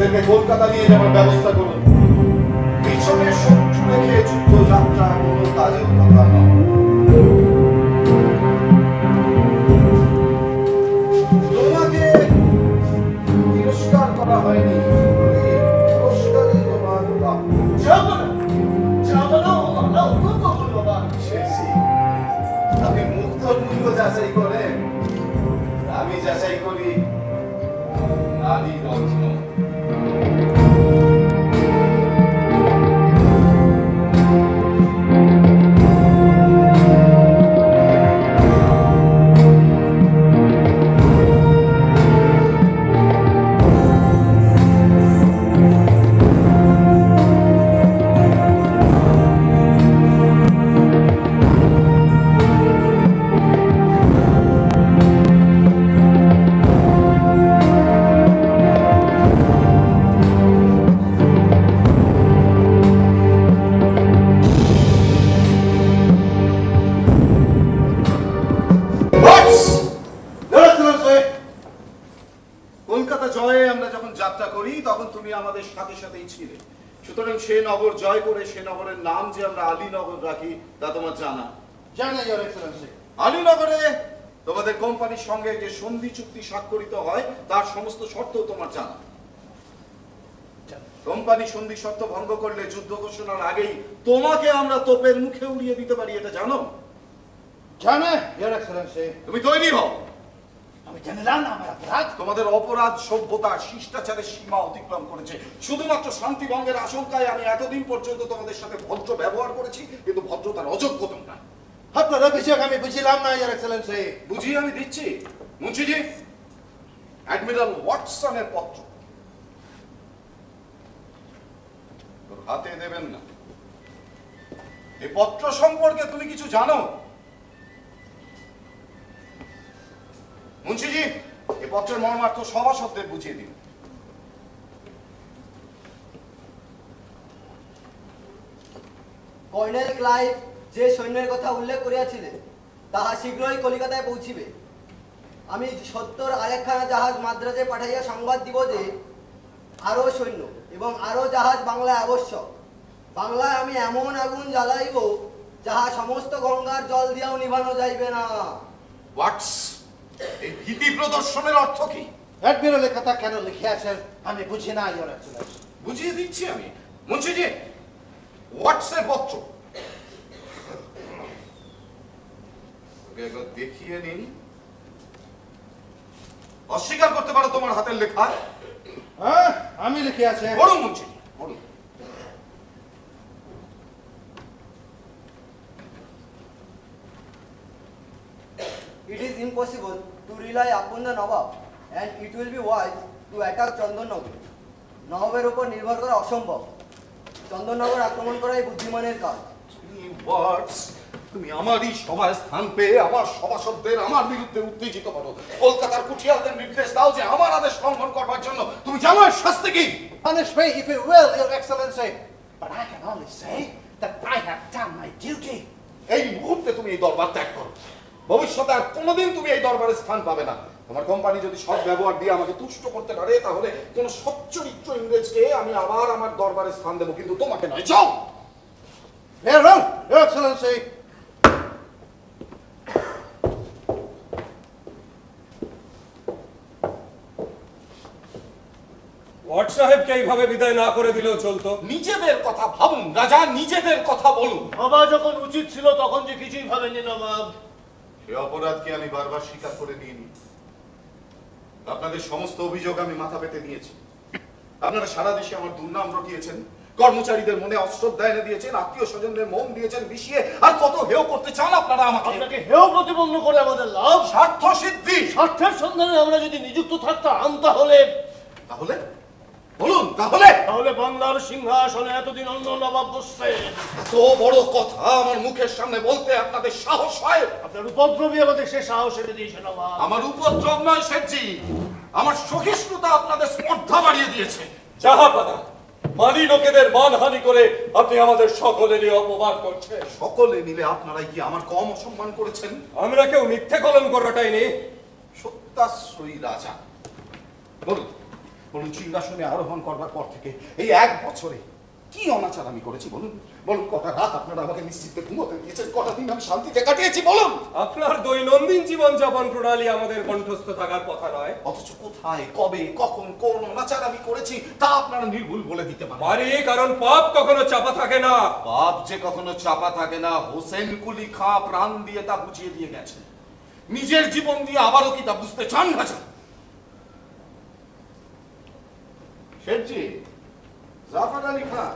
এদেরকে কলকাতা নিয়ে যাওয়ার ব্যবস্থা করুন। পিছনে শত্রু রেখে যুদ্ধ যাত্রা কোনো কাজের কথা নয়। করা ধন্যবাদ শেষই যাচাই করেন আমি যাচাই করি, নারী রত্ন সুতরাং সে নগর জয় করে সে নগরের নাম যে আমরা আলীনগর রাখি তা তোমার জানা। জানা ইয়োর এক্সেলেন্সি আলীনগরে তোমাদের কোম্পানির সঙ্গে যে সন্ধি চুক্তি স্বাক্ষরিত হয় তার সমস্ত শর্ত তোমার জানা। কোম্পানি সন্ধি শর্ত ভঙ্গ করলে যুদ্ধ ঘোষণার আগেই তোমাকে আমরা তোপের মুখে উড়িয়ে দিতে পারি এটা জানো? জানা ইয়োর এক্সেলেন্সি তুমি তৈরি হও। আমি জানলাম না আমার অপরাধ। তোমাদের অপরাধ সভ্যতা শিষ্টাচারের সীমা অতিক্রম করেছে। শুধুমাত্র শান্তি ভঙ্গের আশঙ্কায় আমি এতদিন পর্যন্ত তোমাদের সাথে ভদ্র ব্যবহার করেছি কিন্তু ভদ্রতার অযোগ্য তোমরা। আপনার আমি বুঝিলাম না ইয়োর এক্সেলেন্সি। বুঝিয়ে আমি দিচ্ছি। মুন্সিজি অ্যাডমিরাল ওয়াটসনের পত্র। তোর হাতে দেবেন না। এই পত্র সম্পর্কে তুমি কিছু জানো? মুন্সিজি এই পত্রের মর্মার্থ সভাসদদের বুঝিয়ে দিন। কর্নেল ক্লাইভ যে সৈন্যের কথা উল্লেখ করিয়াছিলেন তাহা শীঘ্রই কলিকাতায় পৌঁছিবে। আমি সত্তর আরেকখানা জাহাজ মাদ্রাজে পাঠাইয়া সংবাদ দিব যে আরও সৈন্য এবং আরও জাহাজ বাংলায় আবশ্যক। বাংলায় আমি এমন আগুন জ্বালাইব যাহা সমস্ত গঙ্গার জল দিয়াও নিভানো যাইবে না। হোয়াটস এই ভীতি প্রদর্শনের অর্থ কি? অ্যাডমিরালের কথা কেন লিখিয়াছেন? আমি বুঝি না এক্সেলেন্সি। বুঝিয়ে দিচ্ছি আমি। মুন্সিজি হোয়াটসঅ্যাপ পত্র। একবার দেখিয়ে নিন। অস্বীকার করতে পারো তোমার হাতের লেখা। হ্যাঁ আমি লিখিয়াছে। পড়ুন মুন্সিজি পড়ুন। It is impossible to rely upon the Nawab and it will be wise to attack Chandannagar নবাবের উপর নির্ভর করা অসম্ভব চন্দননগর আক্রমণ করাই বুদ্ধিমানের কাজ। তুমি আমারই সভায় স্থান পেয়ে আমার সভাসদদের আমার বিরুদ্ধে উত্তেজিত করো। কলকাতার কুঠিয়ালদের নির্দেশ দাও যে আমার আদেশ লঙ্ঘন করবার জন্য। তুমি জানো শাস্তি কি? Punish me if you will, Your Excellency. But I can only say that I have done my duty. এই মুহূর্তে তুমি এই দরবার ত্যাগ করো। ভবিষ্যতে আর কোনোদিন তুমি এই দরবারে স্থান পাবে না। তোমার কোম্পানি যদি সৎ ব্যবহার দিয়ে আমাকে তুষ্ট করতে পারে তাহলে কোন সচ্চরিত্র ইংরেজকে আমি আবার আমার দরবারে স্থান দেবো কিন্তু তোমাকে নয়। যাও! Very Your Excellency. ওয়াট সাহেবকে এইভাবে বিদায় না করে দিলেও চলতো। নিজেদের কথা ভাবুন রাজা নিজেদের কথা বলুন। ভাবা যখন উচিত ছিল তখন যে কিছুই ভাবেনি নবাব। সে অপরাধকে আমি বারবার স্বীকার করে নিইনি। আপনাদের সমস্ত অভিযোগ আমি মাথা পেতে নিয়েছি। আপনারা সারা দেশে আমার দুর্নাম রটিয়েছেন কর্মচারীদের মনে অশ্রদ্ধা এনে দিয়েছেন আত্মীয় স্বজনদের মন দিয়েছেন মিশিয়ে আর কত হেয় করতে চান আপনারা আমাকে? আপনাকে হেয় প্রতিপন্ন করে আমাদের লাভ? স্বার্থ সিদ্ধি! স্বার্থের সন্ধানে আমরা যদি নিযুক্ত থাকতাম তাহলে তাহলে? বলুন তাহলে? তাহলে বাংলার সিংহাসনে এতদিন অন্য নবাব বসছে। এত বড় কথা আমার মুখের সামনে বলতে আপনাদের সাহস হয়? আপনার উপদ্রবী আমাদের সে সাহস এনে দিয়েছে নবাব। আমার উপদ্রব নয় শেঠজি আমার সহিষ্ণুতা আপনাদের স্পর্ধা বাড়িয়ে দিয়েছে। জাহাপানা মানি লোকেদের মানহানি করে আপনি আমাদের সকলেরই অপমান করছেন। সকলে মিলে আপনারা কি আমার কম অসম্মান করেছেন? আমরা কেউ মিথ্যে কলম করাটাই নেই। সত্যাশ্রয়ী রাজা। বলুন বলুন সিংহাসনে আরোহণ করবার পর থেকে এই এক বছরে কি অনাচার আমি করেছি বলুন? বলুন কটা রাত আপনারা আমাকে নিশ্চিন্তে ঘুমোতে দিয়েছেন কটা দিন আমি শান্তিতে কাটিয়েছি বলুন। আপনার দৈনন্দিন জীবনযাপন প্রণালী আমাদের কণ্ঠস্থ থাকার কথা নয়। অথচ কোথায় কবে কখন কোন অনাচার আমি করেছি তা আপনারা নির্ভুল বলে দিতে পারেন। পারি কারণ পাপ কখনো চাপা থাকে না। পাপ যে কখনো চাপা থাকে না হোসেন কুলি খাঁ প্রাণ দিয়ে তা বুঝিয়ে দিয়ে গেছে নিজের জীবন দিয়ে আবারও কি তা বুঝতে চান না চান? শেঠজি জাফর আলী খান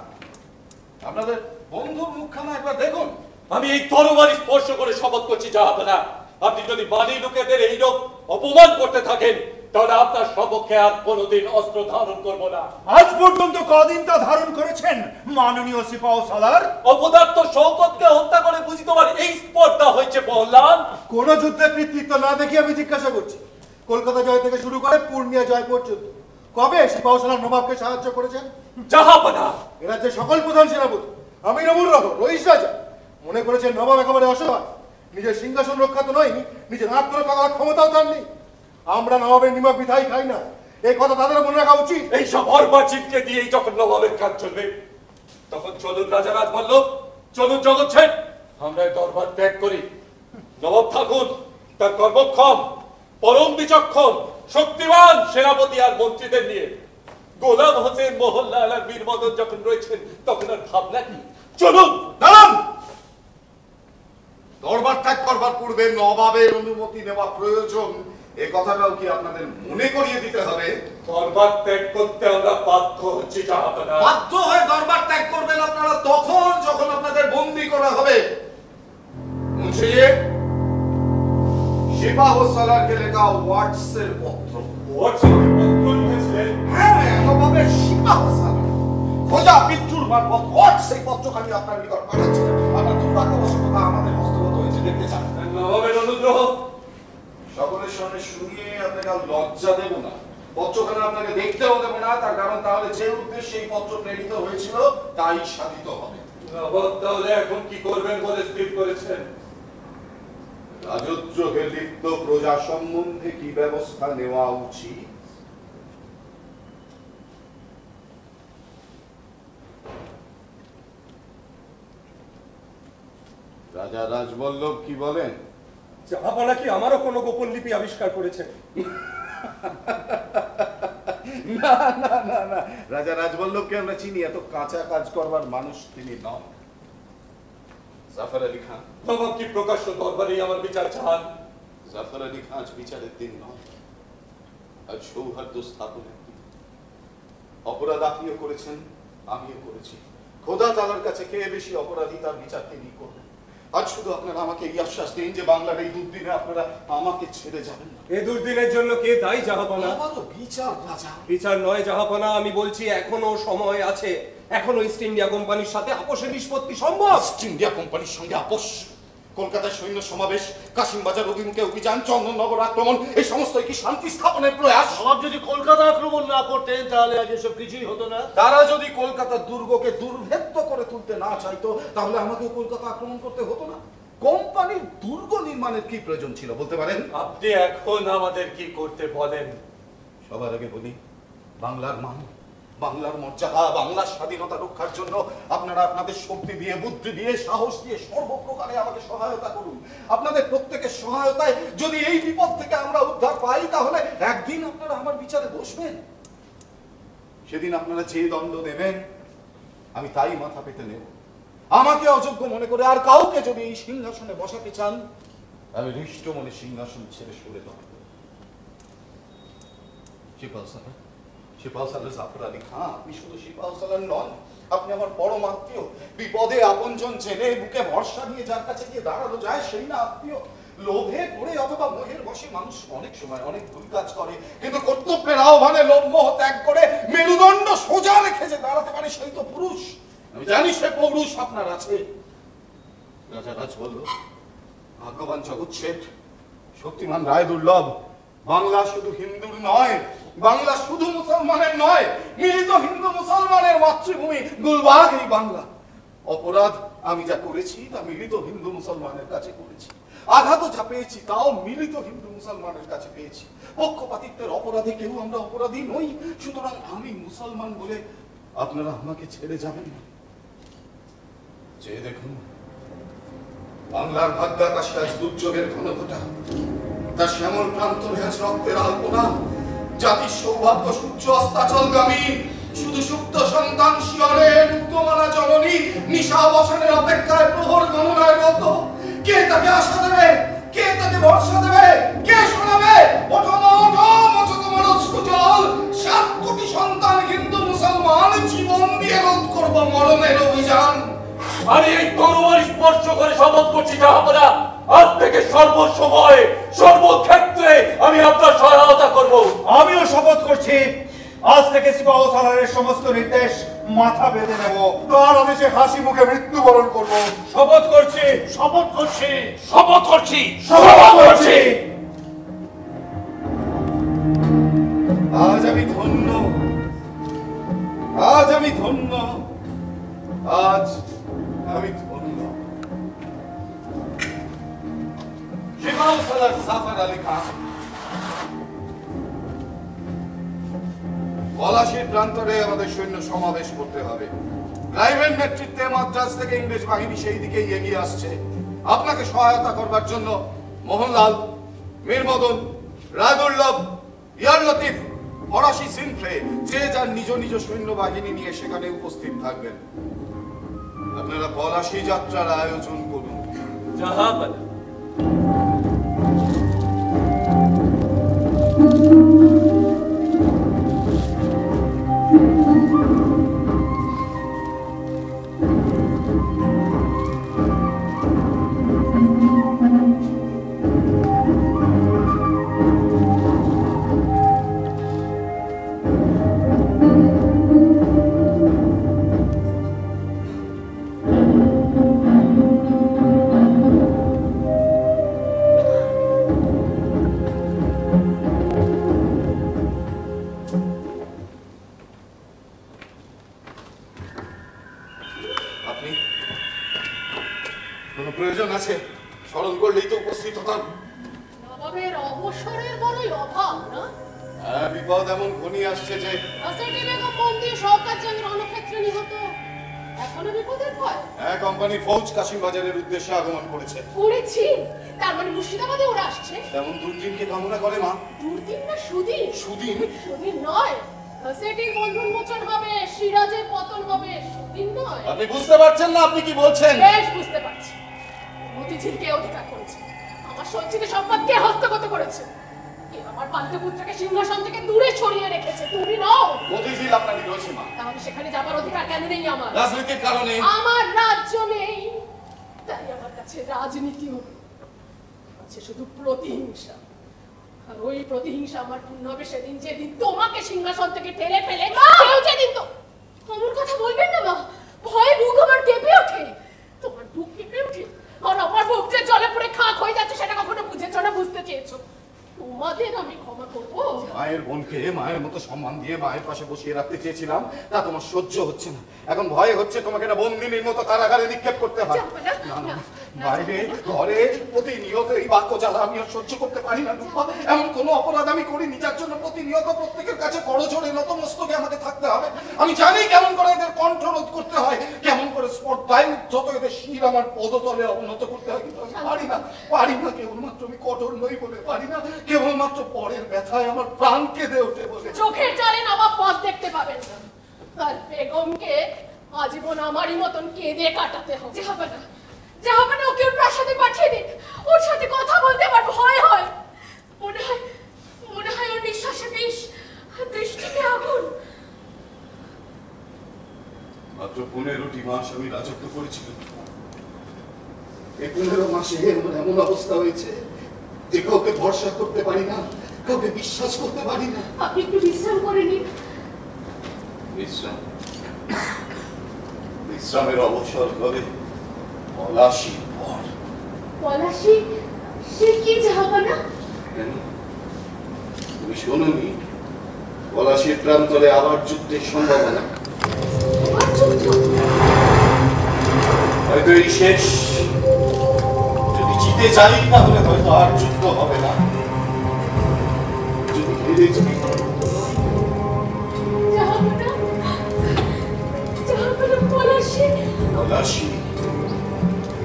আপনাদের বন্ধুর মুখখানা একবার দেখুন। আমি এই তরবারি স্পর্শ করে শপথ করছি জাহাপনা আপনি যদি বাড়ি লোকেদের এই রোগ অপমান করতে থাকেন তাহলে আপনার সপক্ষে আর কোনোদিন অস্ত্র ধারণ করব না। আজ পর্যন্ত কদিন তা ধারণ করেছেন মাননীয় সিপাহ সালার? অপদার্থ শওকতকে হত্যা করে বুঝি তোমার এই স্পর্ধা হয়েছে বহলান কোন যুদ্ধে কৃতিত্ব না দেখে আমি জিজ্ঞাসা করছি। কলকাতা জয় থেকে শুরু করে পূর্ণিয়া জয় পর্যন্ত। কবে সিপাহ সালার নবাবকে সাহায্য করেছেন? জাহাপনা এরা যে সকল প্রধান সেনাপতি আমি নবুর রহ রইস রাজা মনে করেছেন নবাব একেবারে অসহায়। নিজের সিংহাসন রক্ষা তো নয় নিজের ধরে পাকার ক্ষমতাও তার নেই। আমরা নবাবের নিমক বিধাই খাই না এই কথা তাদের মনে রাখা উচিত। এই সব অর্বাচিতকে দিয়েই যখন নবাবের কাজ চলবে তখন চলুন রাজা রাজ বলল চলুন জগৎ ছেন আমরা দরবার ত্যাগ করি। নবাব থাকুন তার কর্মক্ষম পরম বিচক্ষণ শক্তিমান সেনাপতি আর মন্ত্রীদের নিয়ে। গোলাম হোসেন মোহনলাল আর বীর মদন যখন রয়েছেন তখন আর ভাবনা কি? চলুন দাঁড়ান! দরবার ত্যাগ করবার পূর্বে নবাবের অনুমতি নেওয়া প্রয়োজন এ কথাটাও কি আপনাদের মনে করিয়ে দিতে হবে? দরবার ত্যাগ করতে আমরা বাধ্য হচ্ছি জাহাপনা বাধ্য হয়ে দরবার ত্যাগ করবেন আপনারা তখন যখন আপনাদের বন্দি করা হবে। মুন্সি সিপাহ সালারকে লেখা ওয়াটসের পত্র হ্যাঁ নবাবের সিপাহ খোঁজা পিচ্চুর মারফত ওয়াটস এই পত্রখানি আপনার নিকট পাঠাচ্ছে। আপনার দুর্ভাগ্যবশত আমাদের হস্তগত হয়েছে দেখতে চান। নবাবের অনুগ্রহ সকলের সামনে শুনিয়ে আপনাকে লজ্জা দেব না। পত্রখানা আপনাকে দেখতেও দেবো না। তার কারণ তাহলে যে উদ্দেশ্যে এই পত্র প্রেরিত হয়েছিল তাই সাধিত হবে। তাহলে এখন কি করবেন বলে স্থির করেছেন? রাজদ্রোহে লিপ্ত প্রজা সম্বন্ধে কি ব্যবস্থা নেওয়া উচিত? রাজা রাজবল্লভ কি বলেন? জাহাপনা কি আমারও কোনো গোপন লিপি আবিষ্কার করেছেন। না না না না। রাজা রাজবল্লভকে আমরা চিনি এত কাঁচা কাজ করবার মানুষ তিনি নন। জাফর আলী খান। নবাব কি প্রকাশ্য দরবারে আমার বিচার চান। জাফর আলী খাঁজ বিচারের দিন নয় আজ সৌহার্দ্য স্থাপনের দিন। অপরাধ আপনিও করেছেন আমিও করেছি। খোদা তালার কাছে কে বেশি অপরাধী তার বিচার তিনি করবেন আজ শুধু আপনারা আমাকে এই আশ্বাস দিন যে বাংলার এই দুর্দিনে আপনারা আমাকে ছেড়ে যাবেন না। এ দুর্দিনের জন্য কে দায়ী জাহাপনা? আবারও বিচার রাজা। বিচার নয় জাহাপনা আমি বলছি এখনও সময় আছে। এখনও ইস্ট ইন্ডিয়া কোম্পানির সাথে আপোষের নিষ্পত্তি সম্ভব। ইস্ট ইন্ডিয়া কোম্পানির সঙ্গে আপোষ। কলকাতায় সৈন্য সমাবেশ কাশিমবাজার অভিমুখে অভিযান চন্দননগর আক্রমণ এই সমস্ত কি শান্তি স্থাপনের প্রয়াস। নবাব যদি কলকাতা আক্রমণ না করতেন তাহলে আজ এসব কিছুই হতো না। তারা যদি কলকাতার দুর্গকে দুর্ভেদ্য করে তুলতে না চাইতো তাহলে আমাকে কলকাতা আক্রমণ করতে হতো না। কোম্পানির দুর্গ নির্মাণের কি প্রয়োজন ছিল বলতে পারেন? আপনি এখন আমাদের কি করতে বলেন? সবার আগে বলি বাংলার মান বাংলার মর্যাদা, বাংলার স্বাধীনতা রক্ষার জন্য আপনারা আপনাদের শক্তি দিয়ে, বুদ্ধি দিয়ে, সাহস দিয়ে সর্বপ্রকারে আমাকে সহায়তা করুন। আপনাদের প্রত্যেকের সহায়তায় যদি এই বিপদ থেকে আমরা উদ্ধার পাই, তাহলে একদিন আপনারা আমার বিচারে বসবেন। সেদিন আপনারা যে দণ্ড দেবেন, আমি তাই মাথা পেতে নেব। আমাকে অযোগ্য মনে করে আর কাউকে যদি এই সিংহাসনে বসাতে চান, আমি হৃষ্ট মনে সিংহাসন ছেড়ে সরে দাঁড়াবো। সাহেব। শিপাল জাফর আলী খান, আপনি শুধু শিপাল সালার নন, আপনি আমার পরম আত্মীয় বিপদে আপনজন জেনে বুকে ভরসা নিয়ে যার কাছে গিয়ে দাঁড়ানো যায় সেই না আত্মীয় লোভে পড়ে অথবা মোহের বসে মানুষ অনেক সময় অনেক ভুল কাজ করে, কিন্তু কর্তব্যের আহ্বানে লোভ মোহ ত্যাগ করে মেরুদণ্ড সোজা রেখে যে দাঁড়াতে পারে সেই তো পুরুষ। আমি জানি সে পৌরুষ, আপনার আছে। রাজা রাজ বলল, ভাগ্যবান জগৎ শেঠ শক্তিমান রায় দুর্লভ, বাংলা শুধু হিন্দুর নয় বাংলা শুধু মুসলমানের নয়, মিলিত হিন্দু মুসলমানের মাতৃভূমি গুলবাগ এই বাংলা। অপরাধ আমি যা করেছি, তা মিলিত হিন্দু মুসলমানের কাছে করেছি। আঘাতও যা পেয়েছি, তাও মিলিত হিন্দু মুসলমানের কাছে পেয়েছি। পক্ষপাতিত্বের অপরাধে কেউ আমরা অপরাধী নই, সুতরাং আমি মুসলমান বলে আপনারা আমাকে ছেড়ে যাবেন না। চেয়ে দেখুন, বাংলার ভাগ্যাকাশে আজ দুর্যোগের ঘন ঘটা তার শ্যামল প্রান্তরে আজ রক্তের আলপনা। জাতির সৌভাগ্য সূর্য অস্তাচলগামী শুধু সুপ্ত সন্তান শিয়রের উত্তমানা জননী, নিশা অবসানের অপেক্ষায় প্রহর গণনায় রত। কে তাকে আশা দেবে? কে তাকে ভরসা দেবে? কে শোনাবে? ওঠো না, ওঠো মোছো তোমার অশ্রুজল সাত কোটি সন্তান হিন্দু, মুসলমান, জীবন দিয়ে রোধ করব মরণের অভিযান। আমি এই তরুয়ার স্পর্শ করে শপথ করছি যাহা আজ থেকে সর্বসময়, সর্বক্ষেত্রে আমি আপনার সহায়তা করব। আমিও শপথ করছি। আজ থেকে সিপাহ সালারের সমস্ত নির্দেশ মাথা বেঁধে নেব। তার আমি যে হাসি মুখে মৃত্যুবরণ করব। শপথ করছি। শপথ করছি। শপথ করছি। শপথ করছি। আজ আমি ধন্য। আজ আমি ধন্য। আজ আমি ধন্য। সিপাহ সালার জাফর আলী খান। পলাশির প্রান্তরে আমাদের সৈন্য সমাবেশ করতে হবে। ক্লাইভের নেতৃত্বে মাদ্রাজ থেকে ইংরেজ বাহিনী সেই দিকেই এগিয়ে আসছে। আপনাকে সহায়তা করবার জন্য মোহনলাল মীর মদন রায়দুল্লভ ইয়ার লতিফ ফরাসি সিনফ্রে, যে যার নিজ নিজ সৈন্য বাহিনী নিয়ে সেখানে উপস্থিত থাকবেন। আপনারা পলাশি যাত্রার আয়োজন করুন। জাহাপনা বাজারের আগমন করেছে। করেছি? তার মানে মুর্শিদাবাদে ওরা আসছে? তেমন দুর্দিনকে কামনা করে মা। দুর্দিন না সুদিন? সুদিন। সুদিন নয়। সেটির বন্ধুন্মোচন হবে সিরাজের পতন হবে সুদিন নয়। আপনি বুঝতে পারছেন না আপনি কি বলছেন? বেশ বুঝতে পারছি। মতিঝিল কে অধিকার করেছে। আমার সঞ্চিত সম্পদ কে হস্তগত করেছে। আমার পালিত পুত্রকে সিংহাসন থেকে দূরে ছড়িয়ে রেখেছে। তুমি নও। মতিঝিল আপনারই রয়েছে মা। তাহলে সেখানে যাবার অধিকার কেন নেই আমার? রাজনীতির কারণে। আমার রাজ্য নেই। তাই আমার কাছে রাজনীতি আছে শুধু প্রতিহিংসা। আর ওই প্রতিহিংসা আমার পূর্ণ হবে সেদিন যেদিন তোমাকে সিংহাসন থেকে ঠেলে ফেলে কেউ যেদিন তো অমন কথা বলবেন না মা? ভয়ে বুক আমার কেঁপে ওঠে। তোমার বুক কেঁপে ওঠে। আর আমার বুক যে জলে পড়ে খাক হয়ে যাচ্ছে সেটা কখনো বুঝেছ না বুঝতে চেয়েছো। তোমাদের আমি ক্ষমা করব। মায়ের বোনকে মায়ের মতো সম্মান দিয়ে মায়ের পাশে বসিয়ে রাখতে চেয়েছিলাম তা তোমার সহ্য হচ্ছে না। এখন ভয় হচ্ছে তোমাকে না বন্দিনীর মতো কারাগারে নিক্ষেপ করতে হয়। না, না, বাইরে ঘরে প্রতিনিয়ত এই বাক্য জ্বালা আমি আর সহ্য করতে পারি না রূপা। এমন কোনো অপরাধ আমি করিনি যার জন্য প্রতিনিয়ত প্রত্যেকের কাছে করজোড়ে নতমস্তকে আমাকে থাকতে হবে। আমি জানি কেমন করে এদের কণ্ঠরোধ করতে হয় কেমন করে স্পর্ধায় উদ্ধত এদের শির আমার পদতলে অবনত করতে হয় কিন্তু আমি পারি না পারি না কেবলমাত্র আমি কঠোর নই বলে পারি না। কেবলমাত্র পরের ব্যথায় আমার প্রাণ কেঁদে ওঠে বলে চোখের জালে নবাব পথ দেখতে পাবেন না। আর বেগমকে আজীবন আমারই মতন কেঁদে কাটাতে হবে। যাবে না। যাবে না ওকে ওর প্রাসাদে পাঠিয়ে দিন। ওর সাথে কথা বলতে আমার ভয় হয়। মনে হয় মনে হয় ওর নিঃশ্বাসে বিষ আর দৃষ্টিতে আগুন। মাত্র পনেরোটি মাস আমি রাজত্ব করেছিলাম। এই পনেরো মাসে আমার এমন অবস্থা হয়েছে যে কাউকে ভরসা করতে পারি না কাউকে বিশ্বাস করতে পারি না। আপনি একটু বিশ্রাম করে নিন। বিশ্রাম। বিশ্রামের অবসর হবে পলাশির পর। পলাশি? সে কি যাবে না তুমি শোনোনি? পলাশির প্রান্তরে আবার যুদ্ধের সম্ভাবনা। হয়তো এই শেষ জিতে যাই তাহলে হয়তো আর যুদ্ধ হবে না।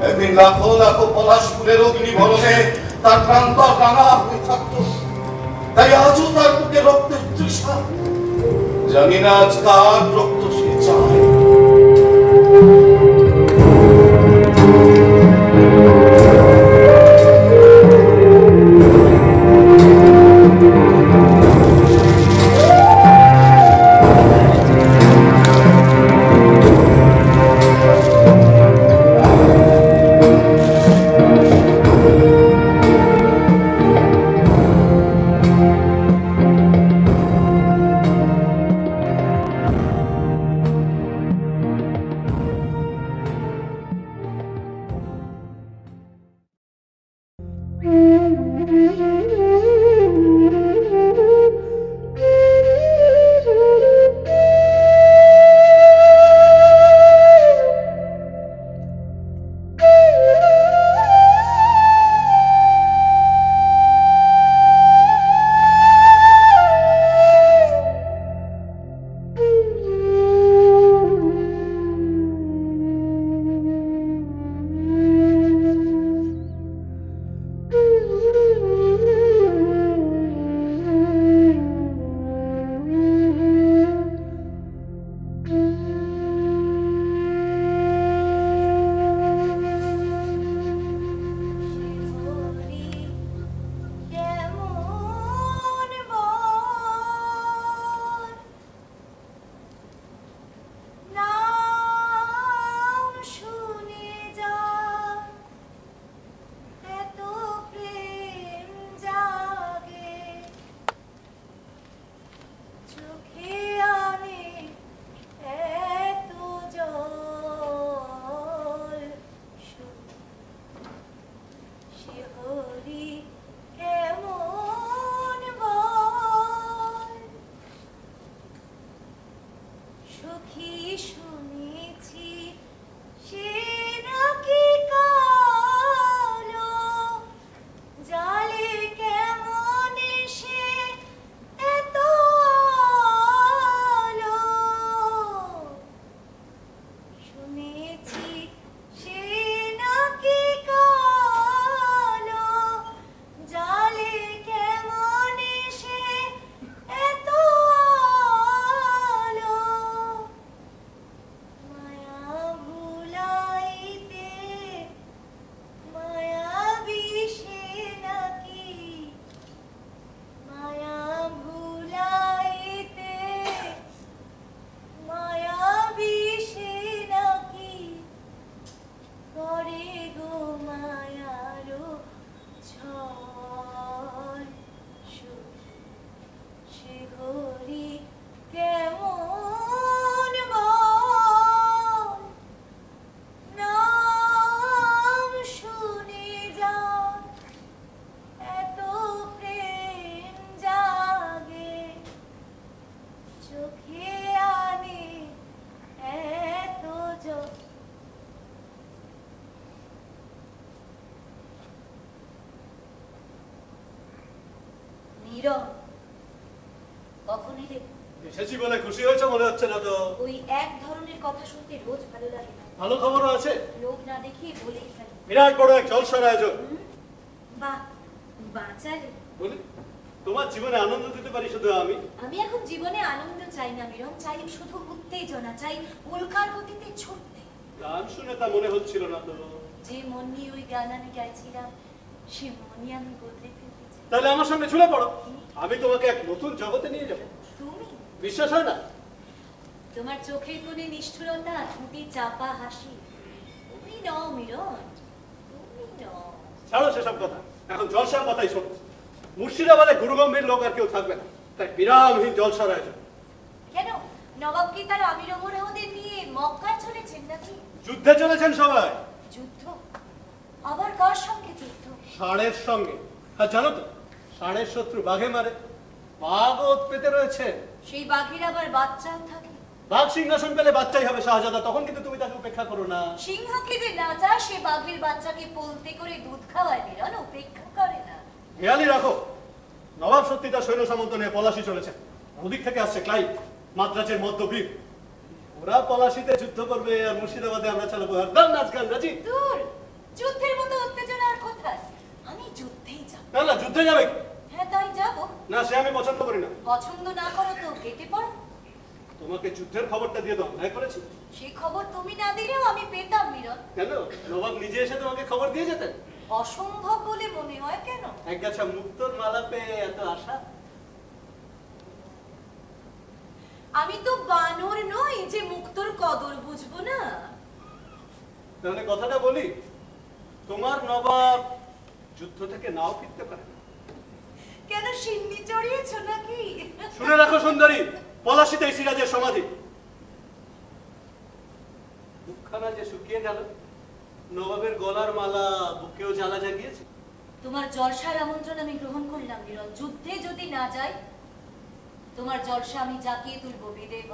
একদিন লাখো লাখো পলাশ ফুলের অগ্নি তার প্রান্তর রাঙা হয়ে থাকতো। তাই আজও তার বুকে রক্তের তৃষা। জানি না আজ কার রক্ত মনে হচ্ছে না তো? ওই এক ধরনের কথা শুনতে রোজ ভালো লাগে না। ভালো খবরও আছে? লোক না দেখিয়ে ফেলে। বিরাট বড় এক জলসার আয়োজন। বাহ বাঁচালে বলি তোমার জীবনে আনন্দ দিতে পারি শুধু আমি? আমি এখন জীবনে আনন্দ চাই না মিরম চাই শুধু উত্তেজনা চাই উল্কার গতিতে ছুটতে। গান শুনে তা মনে হচ্ছিল না তো। যে মন নিয়ে ওই গান আমি গাইছিলাম সে মনই আমি বদলে তাহলে আমার সঙ্গে ছুড়ে পড়ো। আমি তোমাকে এক নতুন জগতে নিয়ে যাব। তুমি? বিশ্বাস হয় না? তোমার চোখের কোণে নিষ্ঠুরতা ঠুঁটি চাপা হাসি। তুমি নও মিরন তুমি নও। ছাড়ো সেসব কথা। এখন জলসার কথাই শোনো। মুর্শিদাবাদে গুরুগম্ভীর লোক আর কেউ থাকবে না। তাই বিরামহীন জলসার আয়োজন। কেন? নবাব কি তার আমির ওমরাহদের নিয়ে মক্কায় চলেছেন নাকি? যুদ্ধে চলেছেন সবাই। যুদ্ধ? আবার কার সঙ্গে যুদ্ধ? ষাঁড়ের সঙ্গে। আর জানো তো ষাঁড়ের শত্রু বাঘে মারে। বাঘ ওত পেতে রয়েছে। সেই বাঘের আবার বাচ্চাও থাকে। বাঘ সিংহাসন পেলে বাচ্চাই হবে শাহজাদা তখন কিন্তু তুমি তাকে উপেক্ষা করো না। সিংহকে যে না চায় সে বাঘের বাচ্চাকে পলতে করে দুধ খাওয়ায় মিরন উপেক্ষা করে না। হেয়ালি রাখো নবাব সত্যি তার সৈন্য সামন্ত নিয়ে পলাশি চলেছে। ওদিক থেকে আসছে ক্লাইভ মাদ্রাজের মধ্যবীর ওরা পলাশিতে যুদ্ধ করবে আর মুর্শিদাবাদে আমরা চালাবো। হরদাম নাচ গান রাজি? দূর যুদ্ধের মতো উত্তেজনার কোথায়? আমি যুদ্ধেই যাব। না না যুদ্ধে যাবে। হ্যাঁ তাই যাব। না সে আমি পছন্দ করি না। পছন্দ না করো তো কেটে পড়ো। তোমাকে যুদ্ধের খবরটা দিয়ে দাও অন্যায় করেছি? সে খবর তুমি না দিলেও আমি পেতাম মিরন। কেন? নবাব নিজে এসে তোমাকে খবর দিয়ে যেতেন? অসম্ভব বলে মনে হয় কেন? এক গাছা মুক্তোর মালা পেয়ে এত আশা? আমি তো বানর নই যে মুক্তর কদর বুঝব না। তাহলে কথাটা বলি তোমার নবাব যুদ্ধ থেকে নাও ফিরতে পারে। কেন সিন্নি চড়িয়েছ নাকি? শুনে রাখো সুন্দরী! পলাশিতে সিরাজের সমাধি। মুখখানা যে শুকিয়ে গেল নবাবের গলার মালা বুকেও জ্বালা জাগিয়েছে। তোমার জলসার আমন্ত্রণ আমি গ্রহণ করলাম বিরল যুদ্ধে যদি না যাই তোমার জলসা আমি জাকিয়ে তুলবো বিদেব।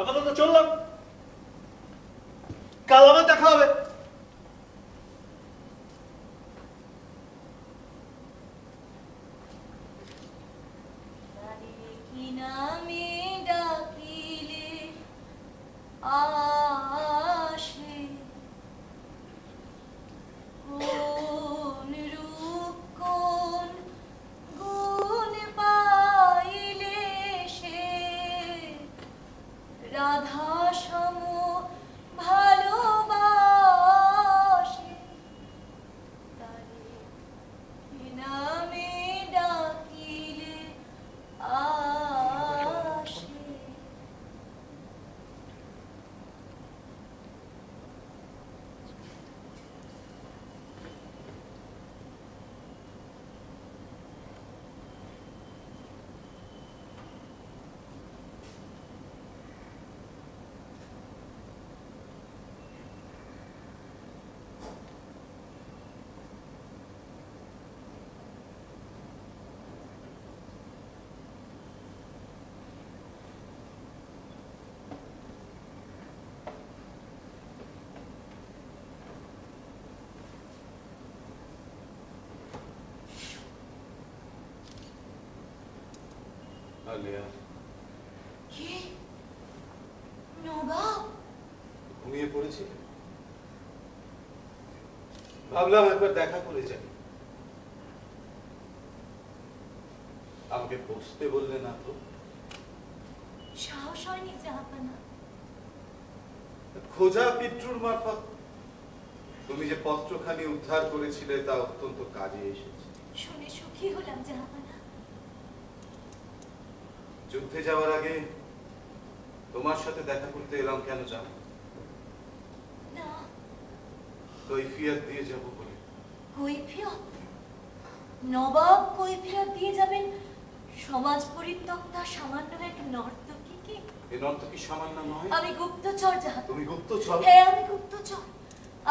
আপাতত চললাম। কাল আবার দেখা হবে কি নামে ডাকিলে আসে কোন রূপ, কোন গুণ পাইলে সে? রাধা সম ভালোবাসে, তারে নামে ডাকিলে আসে আলিয়া কি? নবাব? ঘুমিয়ে পড়েছিলে ভাবলাম একবার দেখা করে যাই। আমাকে বসতে বললে না তো? সাহস হয়নি জাহাপানা খোঁজা পিট্রুর মারফত। তুমি যে পত্রখানি উদ্ধার করেছিলে তা অত্যন্ত কাজে এসেছে। শুনে সুখী হলাম জাহাপানা যুদ্ধে যাওয়ার আগে তোমার সাথে দেখা করতে এলাম কেন জানো? কৈফিয়ত দিয়ে যাব বলে। কৈফিয়ত? নবাব কৈফিয়ত দিয়ে যাবেন? সমাজ পরিত্যক্তা সামান্য এক নর্তকীকে এ নর্তকী সামান্য নয়। আমি গুপ্তচর তুমি গুপ্তচর? হ্যাঁ আমি গুপ্তচর।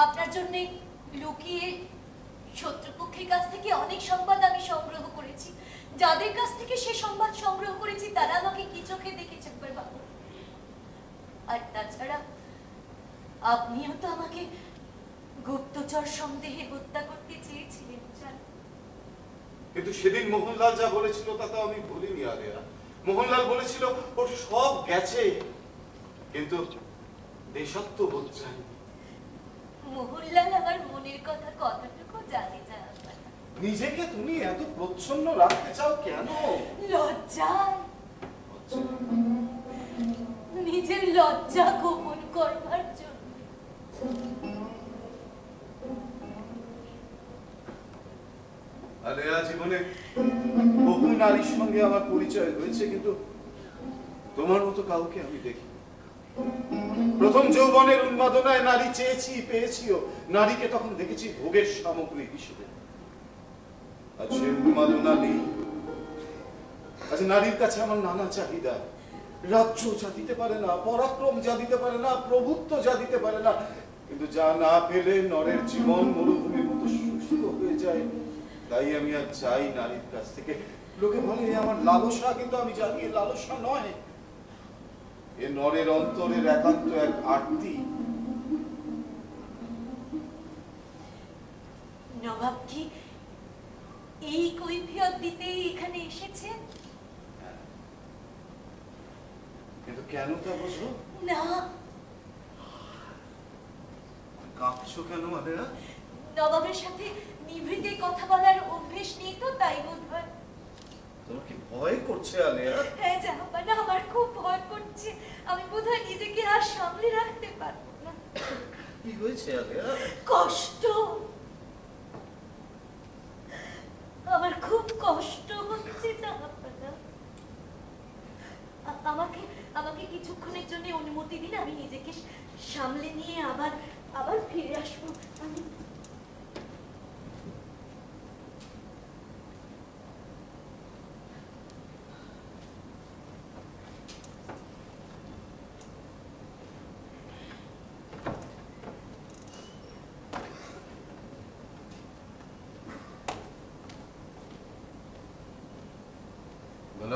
আপনার জন্য লুকিয়ে শত্রুপক্ষের কাছ থেকে অনেক সংবাদ আমি সংগ্রহ করেছি। যাদের কাছ থেকে সে সংবাদ সংগ্রহ করেছি তারা আমাকে কি চোখে দেখেছে বাবু? আর তাছাড়া আপনিও তো আমাকে গুপ্তচর সন্দেহে হত্যা করতে চেয়েছিলেন কিন্তু সেদিন মোহনলাল যা বলেছিল তা তো আমি ভুলিনি আলিয়া মোহনলাল বলেছিল ওর সব গেছে। কিন্তু দেশাত্মবোধ চাইনি মোহনলাল আমার মনের কথা কতটুকু জানে জাহাপানা নিজেকে তুমি এত প্রচ্ছন্ন রাখতে চাও কেন? লজ্জায় নিজের লজ্জা গোপন করবার জন্য। আলেয়া জীবনে বহু নারীর সঙ্গে আমার পরিচয় হয়েছে কিন্তু তোমার মতো কাউকে আমি দেখি প্রথম যৌবনের উন্মাদনায় নারী চেয়েছি পেয়েছিও। নারীকে তখন দেখেছি ভোগের সামগ্রী হিসেবে। আজ সে উন্মাদনা নেই। আজ নারীর কাছে আমার নানা চাহিদা। রাজ্য যা দিতে পারে না, পরাক্রম যা দিতে পারে না, প্রভুত্ব যা দিতে পারে না, কিন্তু যা না পেলে নরের জীবন মরুভূমির মতো শুষ্ক হয়ে যায়। তাই আমি আর চাই নারীর কাছ থেকে। লোকে বলে আমার লালসা, কিন্তু আমি জানি লালসা নয়। এ নরের অন্তরের একান্ত এক আরতি। নবাব কি এই কৈফিয়ত দিতেই এখানে এসেছে? কিন্তু কেন তা বুঝো না। কাঁপছো কেন আলেয়া নবাবের সাথে নিভৃতে কথা বলার অভ্যেস নেই তো তাই বোধ হয়। তোমার কি ভয় করছে আলেয়া? হ্যাঁ জাহাপানা আমার খুব ভয় করছে। আমি বোধহয় নিজেকে আর সামলে রাখতে পারব না। কি হয়েছে আলেয়া? কষ্ট। আমার খুব কষ্ট হচ্ছে আমাকে আমাকে কিছুক্ষণের জন্য অনুমতি দিন, আমি নিজেকে সামলে নিয়ে আবার আবার ফিরে আসব। আমি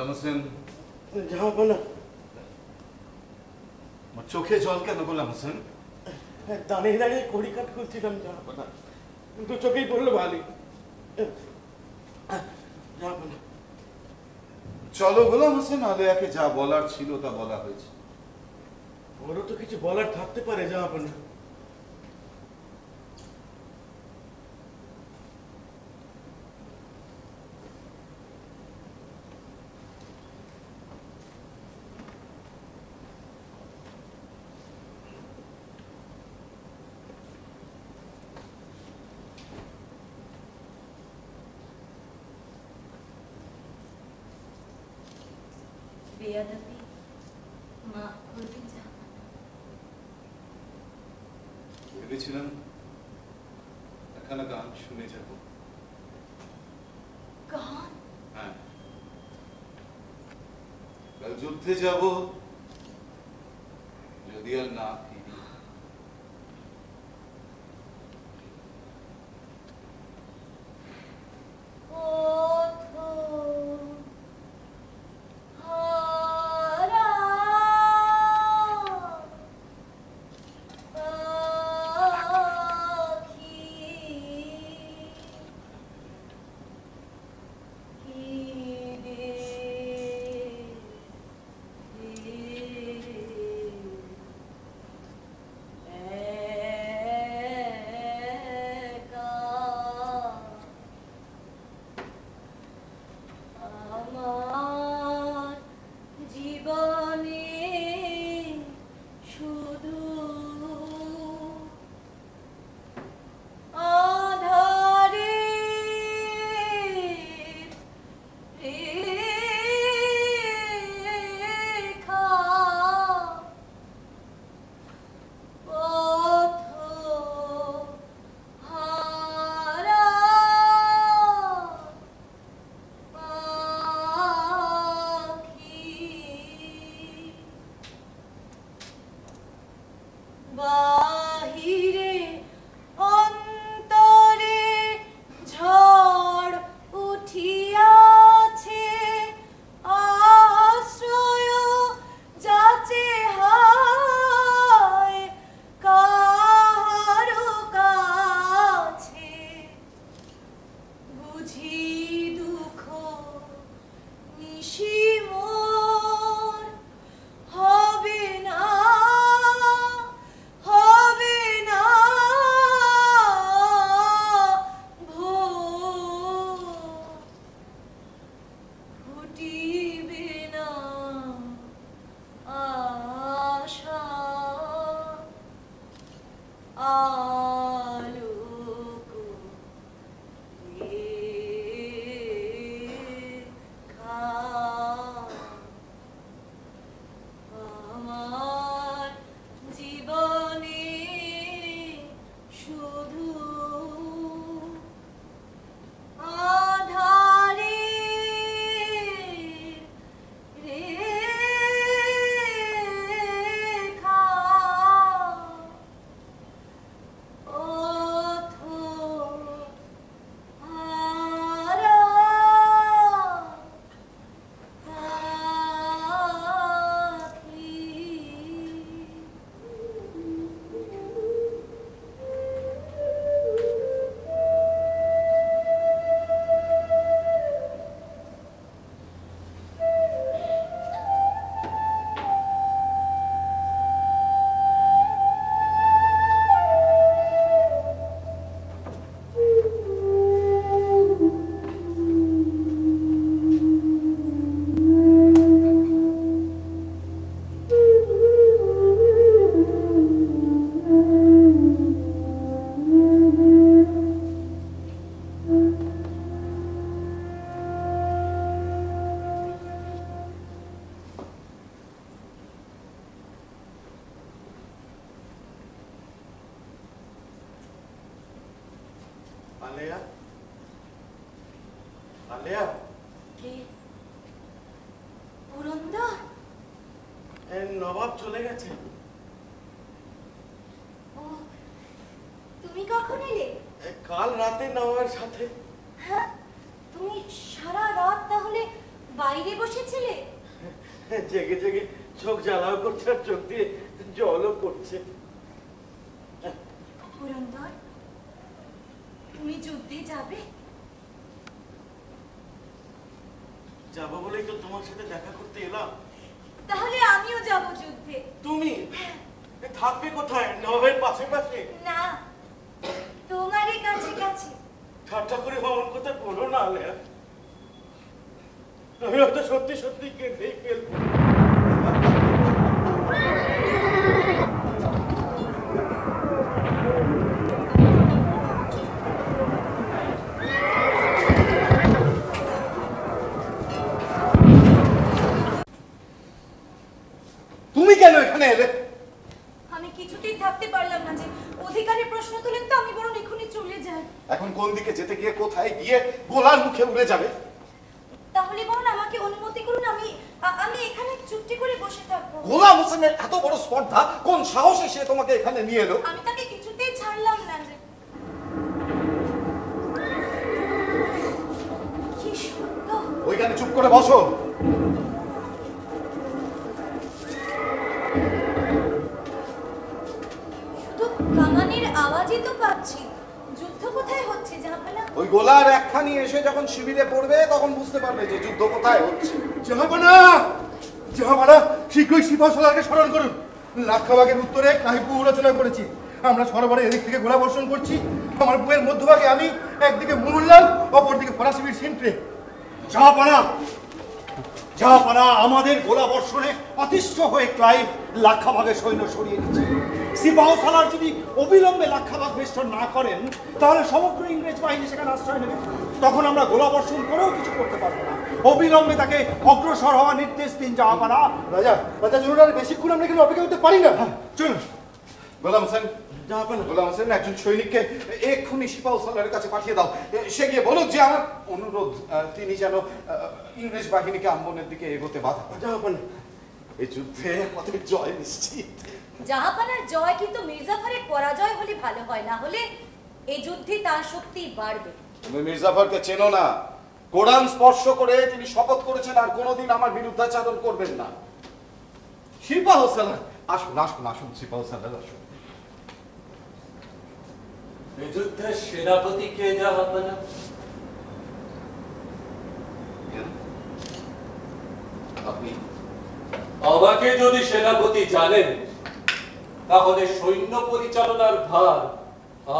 হোসেন চোখে জল কেন গোলাম হোসেন দাঁড়িয়ে দাঁড়িয়ে কিন্তু চোখেই পড়ল জাহাপনা চলো গোলাম হোসেন আলেয়াকে যা বলার ছিল তা বলা হয়েছে ওরও তো কিছু বলার থাকতে পারে যা বেয়াদবি মাফ করবেন জাহাপনা ভেবেছিলাম একখানা গান শুনে যাব গান হ্যাঁ কাল যুদ্ধে যাব যদি আর না এ, নবাব চলে গেছে ও তুমি কখন এলে এ, কাল রাতে নবাবের সাথে হ্যাঁ তুমি সারা রাত তাহলে বাইরে বসে জেগে জেগে চোখ জ্বালাও করছে আর চোখ দিয়ে জলও করছে পুরন্দর তুমি যুদ্ধে যাবে যাব বলেই তো তোমার সাথে দেখা করতে এলাম তাহলে আমিও যাব যুদ্ধে তুমি এ থাকবে কোথায় নবের পাশে পাশে না তোমারই কাছে কাছে ঠাট্টা করে অমন কথা বলো না আলেয়া আমি হয়তো সত্যি সত্যি কেঁদেই ফেলব তুমি কেন এখানে এলে আমি কিছুতেই থাকতে পারলাম না যে অধিকারের প্রশ্ন তুলেন তো আমি বরং এখনই চলে যাই এখন কোন দিকে যেতে গিয়ে কোথায় গিয়ে গোলার মুখে উড়ে যাবে তাহলে বরং আমাকে অনুমতি করুন আমি আ- আমি এখানে চুপটি করে বসে থাকব গোলাম হোসেনের এত বড় স্পর্ধা কোন সাহসে সে তোমাকে এখানে নিয়ে এলো আমি তাকে কিছুতেই ছাড়লাম না যে কি সত্য ওইখানে চুপ করে বসো শুধু কামানের আওয়াজই তো পাচ্ছি যুদ্ধ কোথায় হচ্ছে জাহাপানা ওই গোলার একখানি এসে যখন শিবিরে পড়বে তখন বুঝতে পারবে যে যুদ্ধ কোথায় হচ্ছে জাহাপানা জাহাপানা শীঘ্রই সিপাহসালারকে স্মরণ করুন লাক্ষাবাগের উত্তরে কাহিপুর রচনা করেছি। আমরা সরোবরে এদিক থেকে গোলা বর্ষণ করছি। আমার বইয়ের মধ্যভাগে আমি একদিকে মুরুল্লাল, অপরদিকে ফরাসিবির সেন্ট্রে। জাহাপানা জাহাপানা আমাদের গোলা বর্ষণে অতিষ্ঠ হয়ে ক্লাইভ লাক্ষাবাগে সৈন্য সরিয়ে দিচ্ছে সিপাহ সালার যদি অবিলম্বে লাক্ষাবাগ বেষ্টন না করেন, তাহলে সমগ্র ইংরেজ বাহিনী সেখানে আশ্রয় নেবে। তখন আমরা গোলা বর্ষণ করেও কিছু করতে পারব না। অবিলম্বে তাকে অগ্রসর হওয়ার নির্দেশ দিন জাহাপানা রাজা রাজা জরুর আর বেশিক্ষণ আমরা কিন্তু অপেক্ষা করতে পারি না। চলুন। গোলাম হোসেন গোলাম হোসেন একজন সৈনিককে এক্ষুনি সিপাহ সালারের কাছে পাঠিয়ে দাও। সে গিয়ে বলুক যে আমার অনুরোধ তিনি যেন ইংরেজ বাহিনীকে আম্বনের দিকে এগোতে বাধা জাহাপানা এই যুদ্ধে আমাদের জয় নিশ্চিত। জাহাপানার জয় কিন্তু মির্জাফারের পরাজয় হলে ভালো হয় না হলে এই যুদ্ধে তার শক্তি বাড়বে। তুমি মির্জাফরকে চেনো না। কোরআন স্পর্শ করে তিনি শপথ করেছেন আর কোনোদিন আমার বিরুদ্ধাচারণ করবেন না। শিপা হোসেন আসুন আসুন আসুন শিপা হোসেন আসুন। সেনাপতি কে আপনি আমাকে যদি সেনাপতি জানেন তাহলে সৈন্য পরিচালনার ভার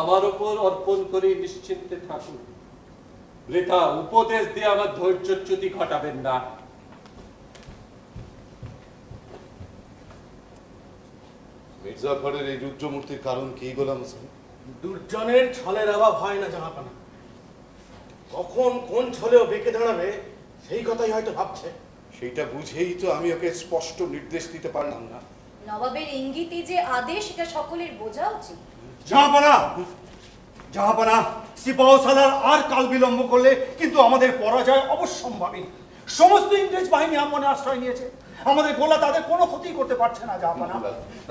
আমার উপর অর্পণ করে নিশ্চিন্তে থাকুন। বৃথা উপদেশ দিয়ে আমার ধৈর্যচ্যুতি ঘটাবেন না। মির্জাফরের এই রুদ্রমূর্তির কারণ কি গোলাম হোসেন? দুর্জনের ছলের অভাব হয় না জাহাপানা কখন কোন ছলেও বেঁকে দাঁড়াবে সেই কথাই হয়তো ভাবছে। সেইটা বুঝেই তো আমি ওকে স্পষ্ট নির্দেশ দিতে পারলাম না। নবাবের ইঙ্গিতই যে আদেশ এটা সকলের বোঝা উচিত। জাহাপানা জাহাপানা সিপাহ সালার আর কাল বিলম্ব করলে কিন্তু আমাদের পরাজয় অবশ্যম্ভাবী। সমস্ত ইংরেজ বাহিনী আমনে আশ্রয় নিয়েছে। আমাদের গোলা তাদের কোনো ক্ষতি করতে পারছে না জাহাপানা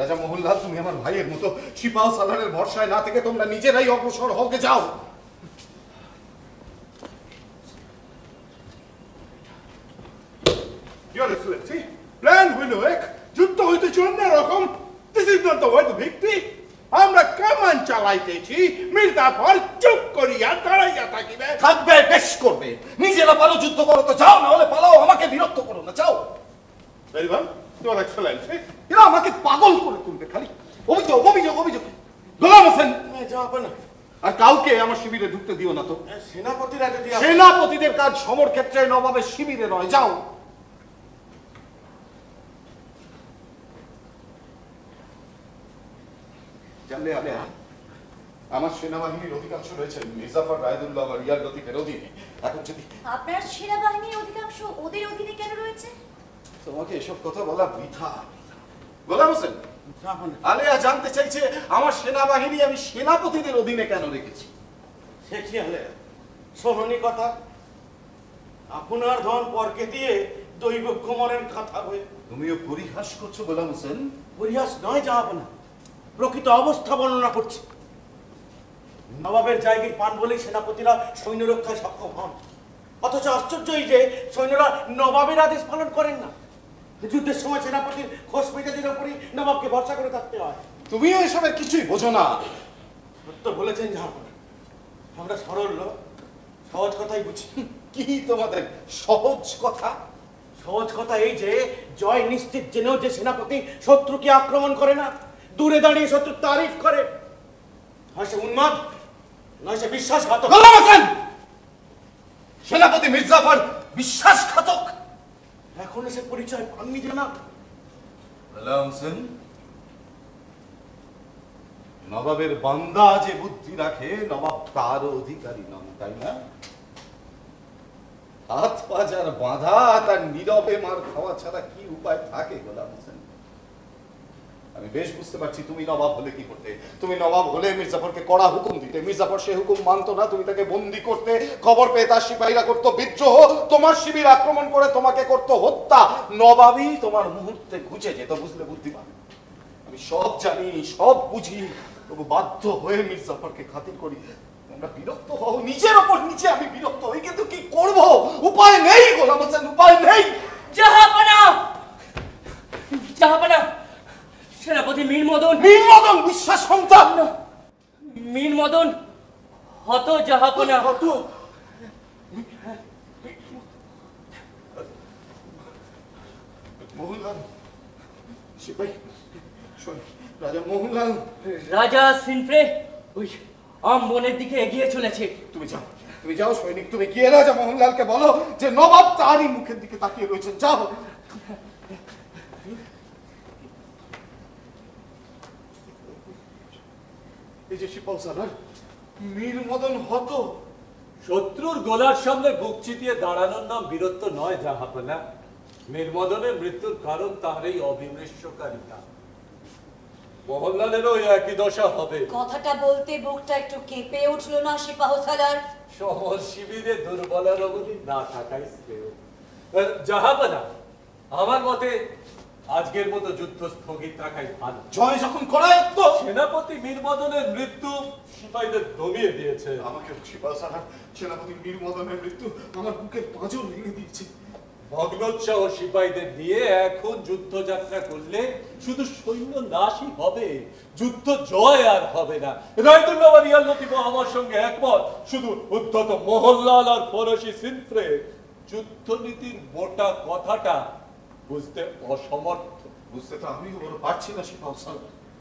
রাজা মোহনলাল তুমি আমার ভাইয়ের মতো সিপাহ সালারের ভরসায় না থেকে তোমরা নিজেরাই অগ্রসর হকে যাও Your Excellency, plan will work. যুদ্ধ হইতেছে অন্যরকম this is not the word victory আমরা কামান চালাইতেছি মির্জাফর চুপ করিয়া দাঁড়াইয়া থাকিবে। থাকবে বেশ করবে। নিজেরা পারো যুদ্ধ করো তো যাও না হলে পালাও আমাকে বিরক্ত করো না যাও। ওয়েল এক্সেলেন্সি এরা আমাকে পাগল করে তুলবে খালি। অভিযোগ অভিযোগ অভিযোগ। গোলাম হোসেন। জাহাপানা আর কাউকে আমার শিবিরে ঢুকতে দিও না তো। সেনাপতিরা যদি সেনাপতিদের কাজ সমর ক্ষেত্রে নবাবের শিবিরে নয় যাও। জানলে আমি আমার সেনাবাহিনীর অধিকাংশ রয়েছে মির্জাফর রায়দুল্লাহ রিয়াল লতিফের অধীনে। এখন যদি আপনার সেনাবাহিনীর অধিকাংশ ওদের অধীনে কেন রয়েছে? তোমাকে এসব কথা বলা বৃথা। গোলাম হোসেন আলেয়া জানতে চাইছে আমার সেনাবাহিনী আমি সেনাপতিদের অধীনে কেন রেখেছি। সে কি হলে শোভনী কথা। আপনার ধন পরকে দিয়ে দৈব কোমরের কাঁথা হয়ে তুমিও পরিহাস করছ গোলাম হোসেন? পরিহাস নয় যাহাবনা প্রকৃত অবস্থা বর্ণনা করছে। নবাবের জায়গায় পান বলেই সেনাপতিরা সৈন্য রক্ষায় সক্ষম হন। অথচ আশ্চর্য এই যে সৈন্যরা নবাবের আদেশ পালন করেন না। যুদ্ধের সময় সেনাপতির খোঁজ মেজাজের উপরই নবাবকে ভরসা করে থাকতে হয়। তুমিও এসবের কিছুই বোঝো না। সত্য বলেছেন জাহাপনা আমরা সরল লোক সহজ কথাই বুঝি। কি তোমাদের সহজ কথা? সহজ কথা এই যে জয় নিশ্চিত জেনেও যে সেনাপতি শত্রুকে আক্রমণ করে না। দূরে দাঁড়িয়ে শত্রুর তারিফ করে। হয় সে উন্মাদ নয় সে বিশ্বাসঘাতক। গোলাম হোসেন! সেনাপতি মির্জাফর বিশ্বাসঘাতক! এখনও সে পরিচয় পাননি জানা গোলাম হোসেন! নবাবের বান্দা যে বুদ্ধি রাখে নবাব তার অধিকারী নন তাই না? হাত পা যার বাঁধা তার নীরবে মার খাওয়া ছাড়া কি উপায় থাকে গোলাম হোসেন? আমি বেশ বুঝতে পারছি, তুমি নবাব হলে কি করতে? তুমি নবাব হলে মির্জাফরকে কড়া হুকুম দিতে। মির্জাফর সে হুকুম মানতো না, তুমি তাকে বন্দি করতে খবর পেয়ে তার সিপাহীরা করতো বিদ্রোহ, তোমার শিবির আক্রমণ করে তোমাকে করতো হত্যা। নবাবই তোমার মুহূর্তে ঘুচে যেত, বুঝলে বুদ্ধিমান? আমি সব জানি, সব বুঝি, তবু বাধ্য হয়ে মির্জাফরকে খাতির করি, তোমরা বিরক্ত হও, নিজের ওপর নিচে আমি বিরক্ত হই, কিন্তু কি করব? উপায় নেই, গোলাম হোসেন, উপায় নেই। জাহাপানা! জাহাপানা! সেনাপতি মীর মদন মীর মদন বিশ্বাস সন্তান। মীর মদন হত জাহাপনা হত। মোহনলাল সিপাহী শোন রাজা মোহনলাল। রাজা সিনফ্রে ওই আম বনের দিকে এগিয়ে চলেছে। তুমি যাও তুমি যাও সৈনিক তুমি গিয়ে রাজা মোহনলালকে বলো যে নবাব তারই মুখের দিকে তাকিয়ে রয়েছেন যাও। এই যে শিপাল সালার মীর মদন হত। শত্রুর গোলার সামনে বুক চিতিয়ে দাঁড়ানোর নাম বীরত্ব নয় জাহাপনা নির্মদনের মৃত্যুর কারণ তার এই অবিমৃষ্যকারিতা মোহনলালেরও ওই একই দশা হবে। কথাটা বলতে বুকটা একটু কেঁপে উঠল না সিপাহ সালার সমর শিবিরে দুর্বলের অবধি না থাকাই শ্রেয়। জাহাপনা আমার মতে আজকের মতো যুদ্ধ স্থগিত রাখাই ভালো। জয় যখন করায়ত্ত সেনাপতি মীরমদনের মৃত্যু সিপাহীদের দমিয়ে দিয়েছে। আমাকে সেনাপতি মীরমদনের মৃত্যু আমার বুকের পাঁজর ভেঙে দিয়েছে। ভগ্নোৎসাহ সিপাহীদের নিয়ে এখন যুদ্ধযাত্রা করলে শুধু সৈন্য নাশই হবে যুদ্ধ জয় আর হবে না। রায়দুল্লাহ আর ইয়াল লতিফ আমার সঙ্গে একমত শুধু উদ্ধত মোহনলাল আর ফরাসি সিনফ্রে যুদ্ধনীতির মোটা কথাটা বুঝতে অসমর্থ। বুঝতে তো আমিও বড় পারছি না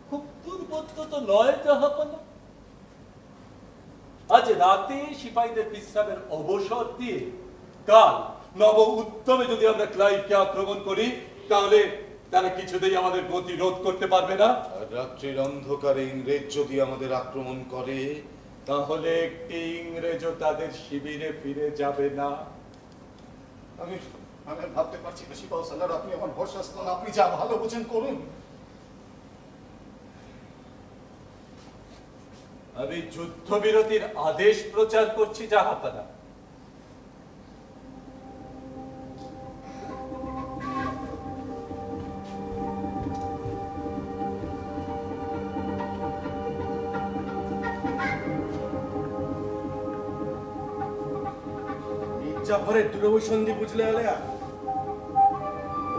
খুব দুর্বোধ্য তো নয় জাহাপনা আজ রাতে সিপাহীদের বিশ্রামের অবসর দিয়ে কাল নব উত্তমে যদি আমরা ক্লাইভকে আক্রমণ করি তাহলে তারা কিছুতেই আমাদের গতি রোধ করতে পারবে না। রাত্রির অন্ধকারে ইংরেজ যদি আমাদের আক্রমণ করে তাহলে একটি ইংরেজও তাদের শিবিরে ফিরে যাবে না। আমি আমি ভাবতে পারছি না শিপাল সালার আপনি আমার ভরসা স্থান আপনি যা ভালো বোঝেন করুন। আমি যুদ্ধবিরতির আদেশ প্রচার করছি জাহাপানা মির্জাফরের দূরভিসন্ধি বুঝলে আলেয়া?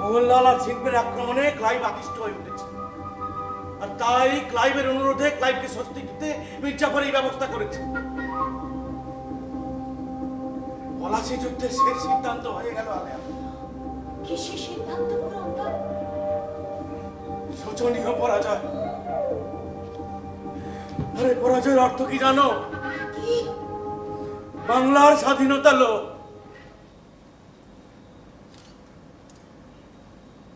মোহনলাল আর শিল্পের আক্রমণে ক্লাইভ আকৃষ্ট হয়ে উঠেছে। আর তাই ক্লাইভের অনুরোধে ক্লাইভকে স্বস্তি দিতে মির্জাফর এই ব্যবস্থা করেছে। পলাশি যুদ্ধের শেষ সিদ্ধান্ত হয়ে গেল আলেয়া। কিসের সিদ্ধান্ত শোচনীয় পরাজয়। আরে পরাজয়ের অর্থ কি জানো? বাংলার স্বাধীনতা লোক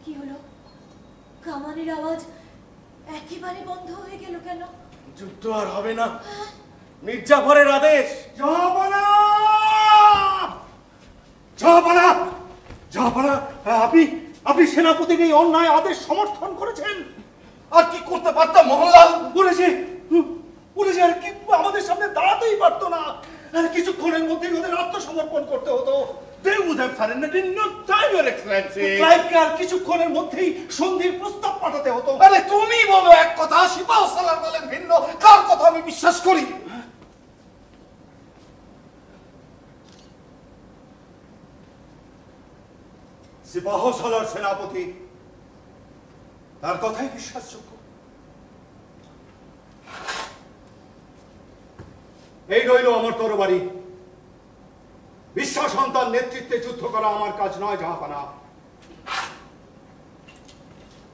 কি হলো কামানের আওয়াজ একেবারে বন্ধ হয়ে গেল কেন? যুদ্ধ আর হবে না। মির্জাফরের আদেশ। জাহাপানা! জাহাপানা! জাহাপানা! আপনি আপনি সেনাপতির এই অন্যায় আদেশ সমর্থন করেছেন। আর কি করতে পারতাম মোহনলাল? বলেছে বলেছে আর কি আমাদের সামনে দাঁড়াতেই পারতো না। আর কিছুক্ষণের মধ্যেই ওদের আত্মসমর্পণ করতে হতো। They would have surrendered in no time, Your Excellency. কিছুক্ষণের মধ্যেই সন্ধির প্রস্তাব পাঠাতে হতো। আরে তুমি বলো এক কথা শিপাও সালার বলেন ভিন্ন কার কথা আমি বিশ্বাস করি? সিপাহ সালার সেনাপতি তার কথাই বিশ্বাসযোগ্য। এই রইল আমার তরবারি। বিশ্বাস সন্তান নেতৃত্বে যুদ্ধ করা আমার কাজ নয় জাহাপানা।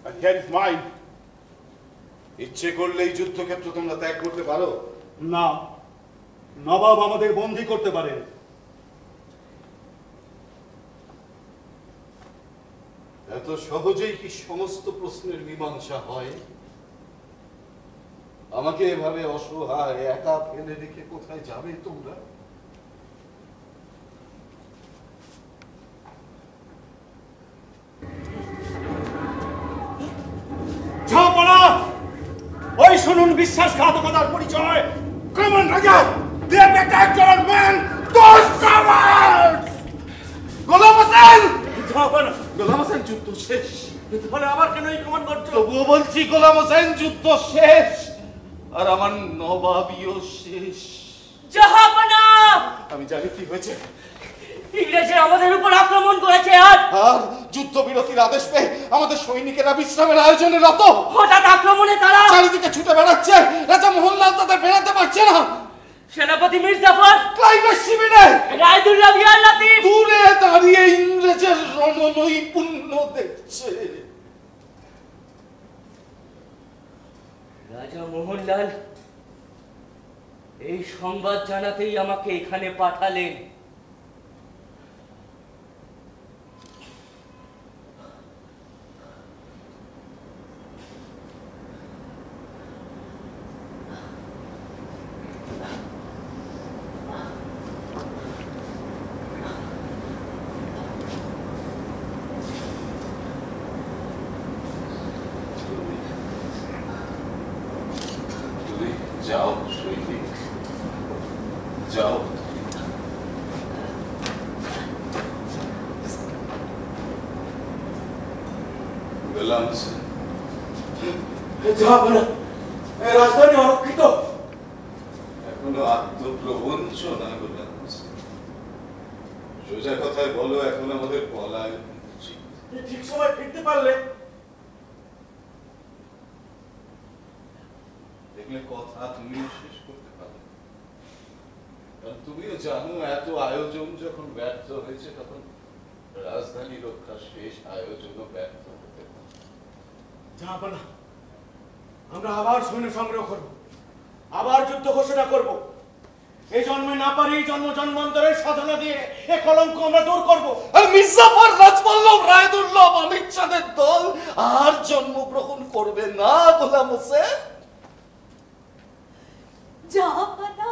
And here is mine. ইচ্ছে করলেই যুদ্ধক্ষেত্র তোমরা ত্যাগ করতে পারো। না নবাব আমাদের বন্দী করতে পারেন। এত সহজেই কি সমস্ত প্রশ্নের মীমাংসা হয়? আমাকে এভাবে অসহায় একা ফেলে রেখে কোথায় যাবে তোমরা ঝাপড়া ওই শুনুন বিশ্বাসঘাতকতার পরিচয়। কমন রাজা they attacked our man those cowards Ghulam Hussain! Ghulam Hussain যুদ্ধ শেষ। তাহলে আবার কেন এই কমান করছ? তবুও বলছি গোলাম হোসেন যুদ্ধ শেষ। আর আমার নবাবিও শেষ। জাহাপনা আমি জানি কি হয়েছে। ইংরেজরা আমাদের উপর আক্রমণ করেছে আর আর যুদ্ধবিরতির আদেশ পেয়ে আমাদের সৈনিকেরা বিশ্রামের আয়োজনে রত। হঠাৎ আক্রমণে তারা চারিদিকে ছুটে বেড়াচ্ছে। রাজা মোহনলাল তাদের বেড়াতে পারছে না। সেনাপতি মীর জাফর ক্লাইভের শিবিরে রায়দুল্লাহ বিহার লাতিফ। দূরে দাঁড়িয়ে ইংরেজের রণনৈপুণ্য দেখছে। রাজা মোহনলাল এই সংবাদ জানাতেই আমাকে এখানে পাঠালেন তুমি যাও সৈনিক যাও গোলাম হোসেন, ঝাপড়া রাজধানী অরক্ষিত এখনও আত্মপ্রবঞ্চনা গোলাম হোসেন। সোজা কথায় বলো এখন আমাদের পলায়ন উচিত। ঠিক সময় ফিরতে পারলে দেখলে কথা তুমিও শেষ করতে পারো কারণ তুমিও জানো এত আয়োজন যখন ব্যর্থ হয়েছে তখন রাজধানী রক্ষার শেষ আয়োজনও ব্যর্থ হতে পারে জাহাপনা আমরা আবার সৈন্য সংগ্রহ করব আবার যুদ্ধ ঘোষণা করব এই জন্মে না পারি জন্ম জন্মান্তরের সাধনা দিয়ে এ কলঙ্ক আমরা দূর করব। আর মির্জাফর রাজবল্লভ চাঁদের দল আর জন্মগ্রহণ করবে না গোলাম হোসেন জাহাপানা।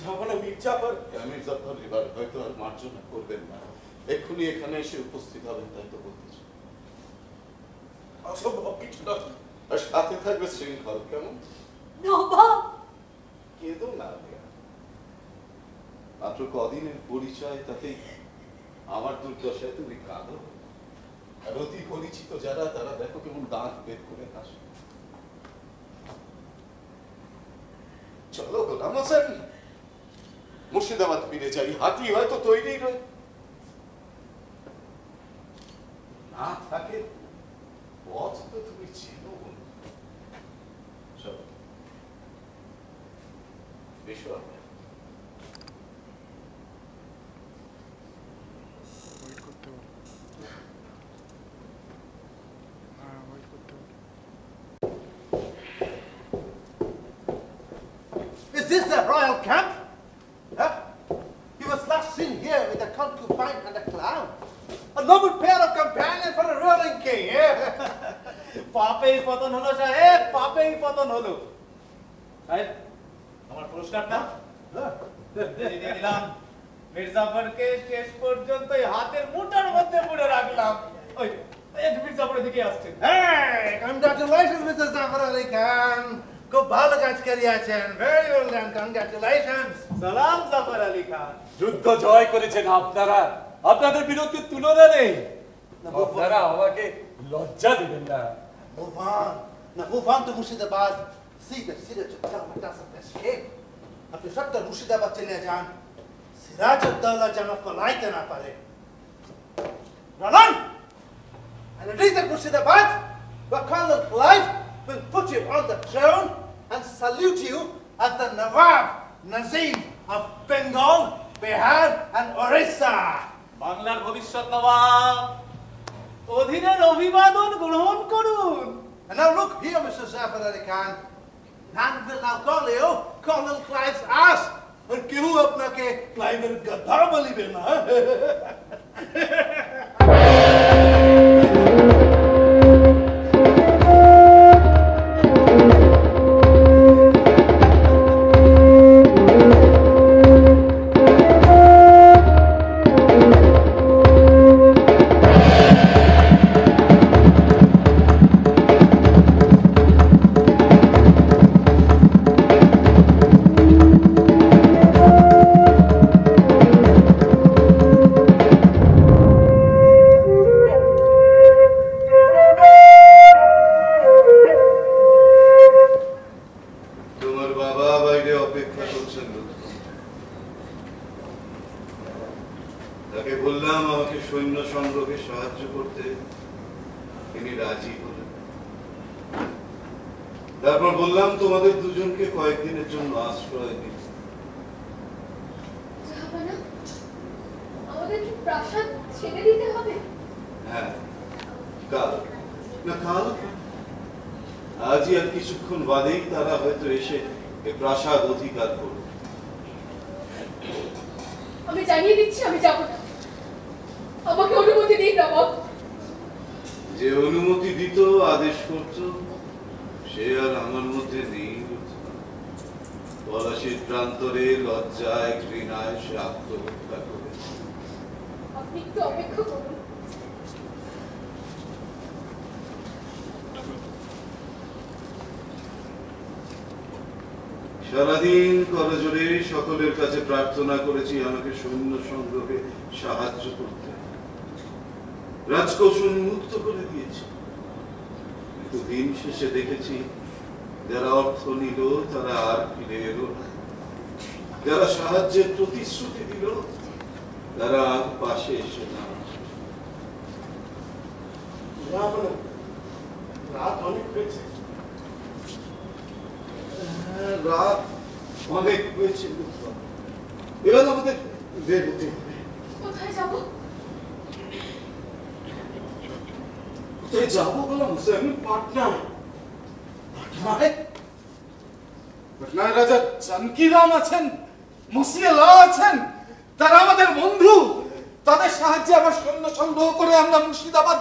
জাহাপনা মির্জাফর মির্জাফর এবার হয়তো আর মার্জনা করবেন না। এক্ষুনি এখানে এসে উপস্থিত হবেন তাই তো বলতেছি। অসম্ভব কিছু না। আর সাথে থাকবে শৃঙ্খল কেমন? নবাব। কেঁদো না। মাত্র কদিনের পরিচয় তাতেই। আমার দুর্দশায় তুমি কাঁদো। আর অতি পরিচিত যারা, তারা দেখো কেমন দাঁত বের করে হাসে। চলো গোলাম হোসেন। মুর্শিদাবাদ ফিরে যাই। হাতি হয়তো তৈরি রয়ে না থাকে, পথ তো তুমি চেনো। চলো। এসো আমরা। Is this the royal camp? Huh? He was last seen here with a concubine and a clown. A noble pair of companions for a ruling king, eh? পাপেই পতন হলো সাহেব পাপেই পতন হলো সাহেব আমার পুরস্কারটা দিলাম মির্জাফরকে শেষ পর্যন্ত হাতের মুঠার মধ্যে পুরে রাখলাম ওই মির্জাফরের দিকে আসছে Hey, congratulations, Mr. Zafar Ali Khan. খুব ভালো কাজ করিয়াছেন ভেরি ওয়েল ডান কংগ্রাচুলেশনস সালাম জাফর আলী খান যুদ্ধ জয় করেছেন আপনারা। আপনাদের বিরুদ্ধে তুলনা নেই। আপনারা আমাকে লজ্জা দেবেন না। ভগবান না ভগবান তো মুর্শিদাবাদ। সিধা সিধা চুপচাপ হটা सकते हैं আপনি সবটা মুর্শিদাবাদ চলে যান। সিরাজ উদ্দৌলা যেন পলাইতে না পারে। রণন And it is that Murshidabad will call it life, will put you on the throne and salute you as the Nawab Nazim of Bengal, Bihar and Orissa. বাংলার ভবিষ্যৎ নবাব অধীনের অভিবাদন গ্রহণ করুন And now look here, Mr. Zafar না কলেও কলল ক্লাইস আস আর কেউ আপনাকে ক্লাইভের গাধা বলিবে না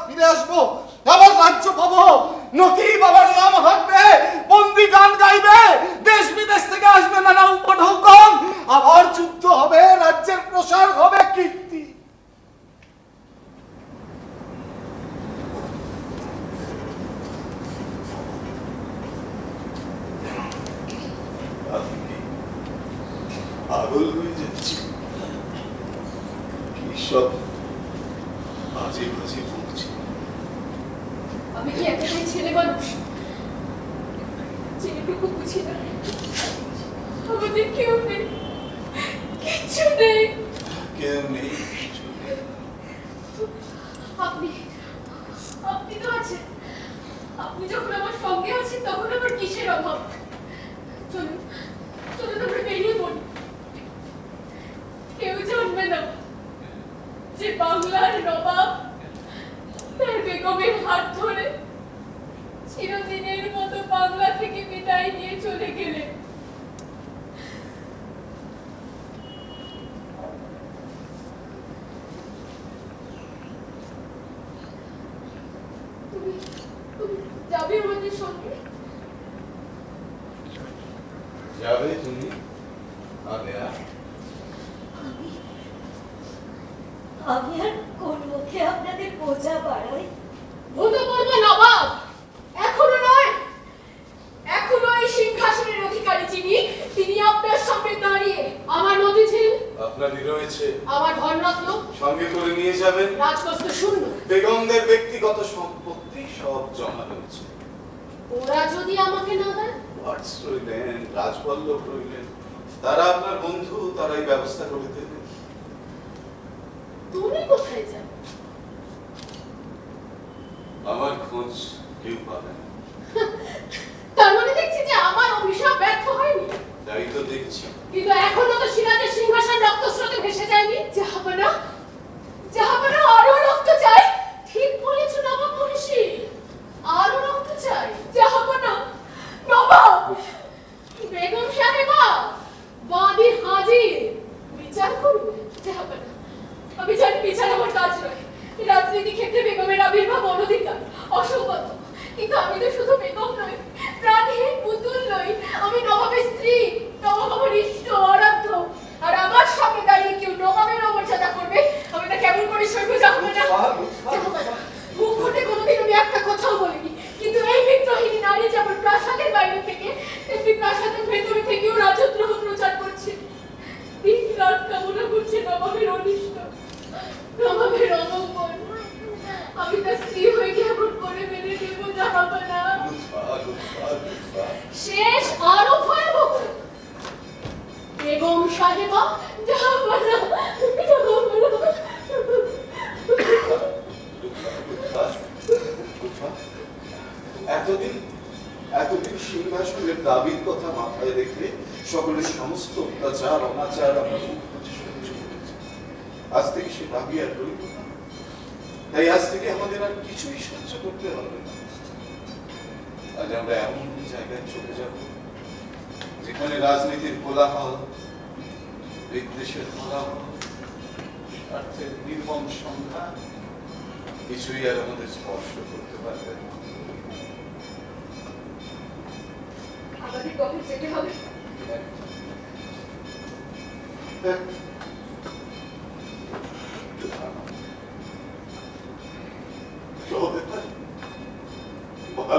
ফিরে আসব। আবার রাজ্য পাবো। নকি বাবার নাম হাঁটবে বন্দি গান গাইবে। দেশ বিদেশ থেকে আসবে নানা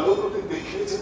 don't know if they hated.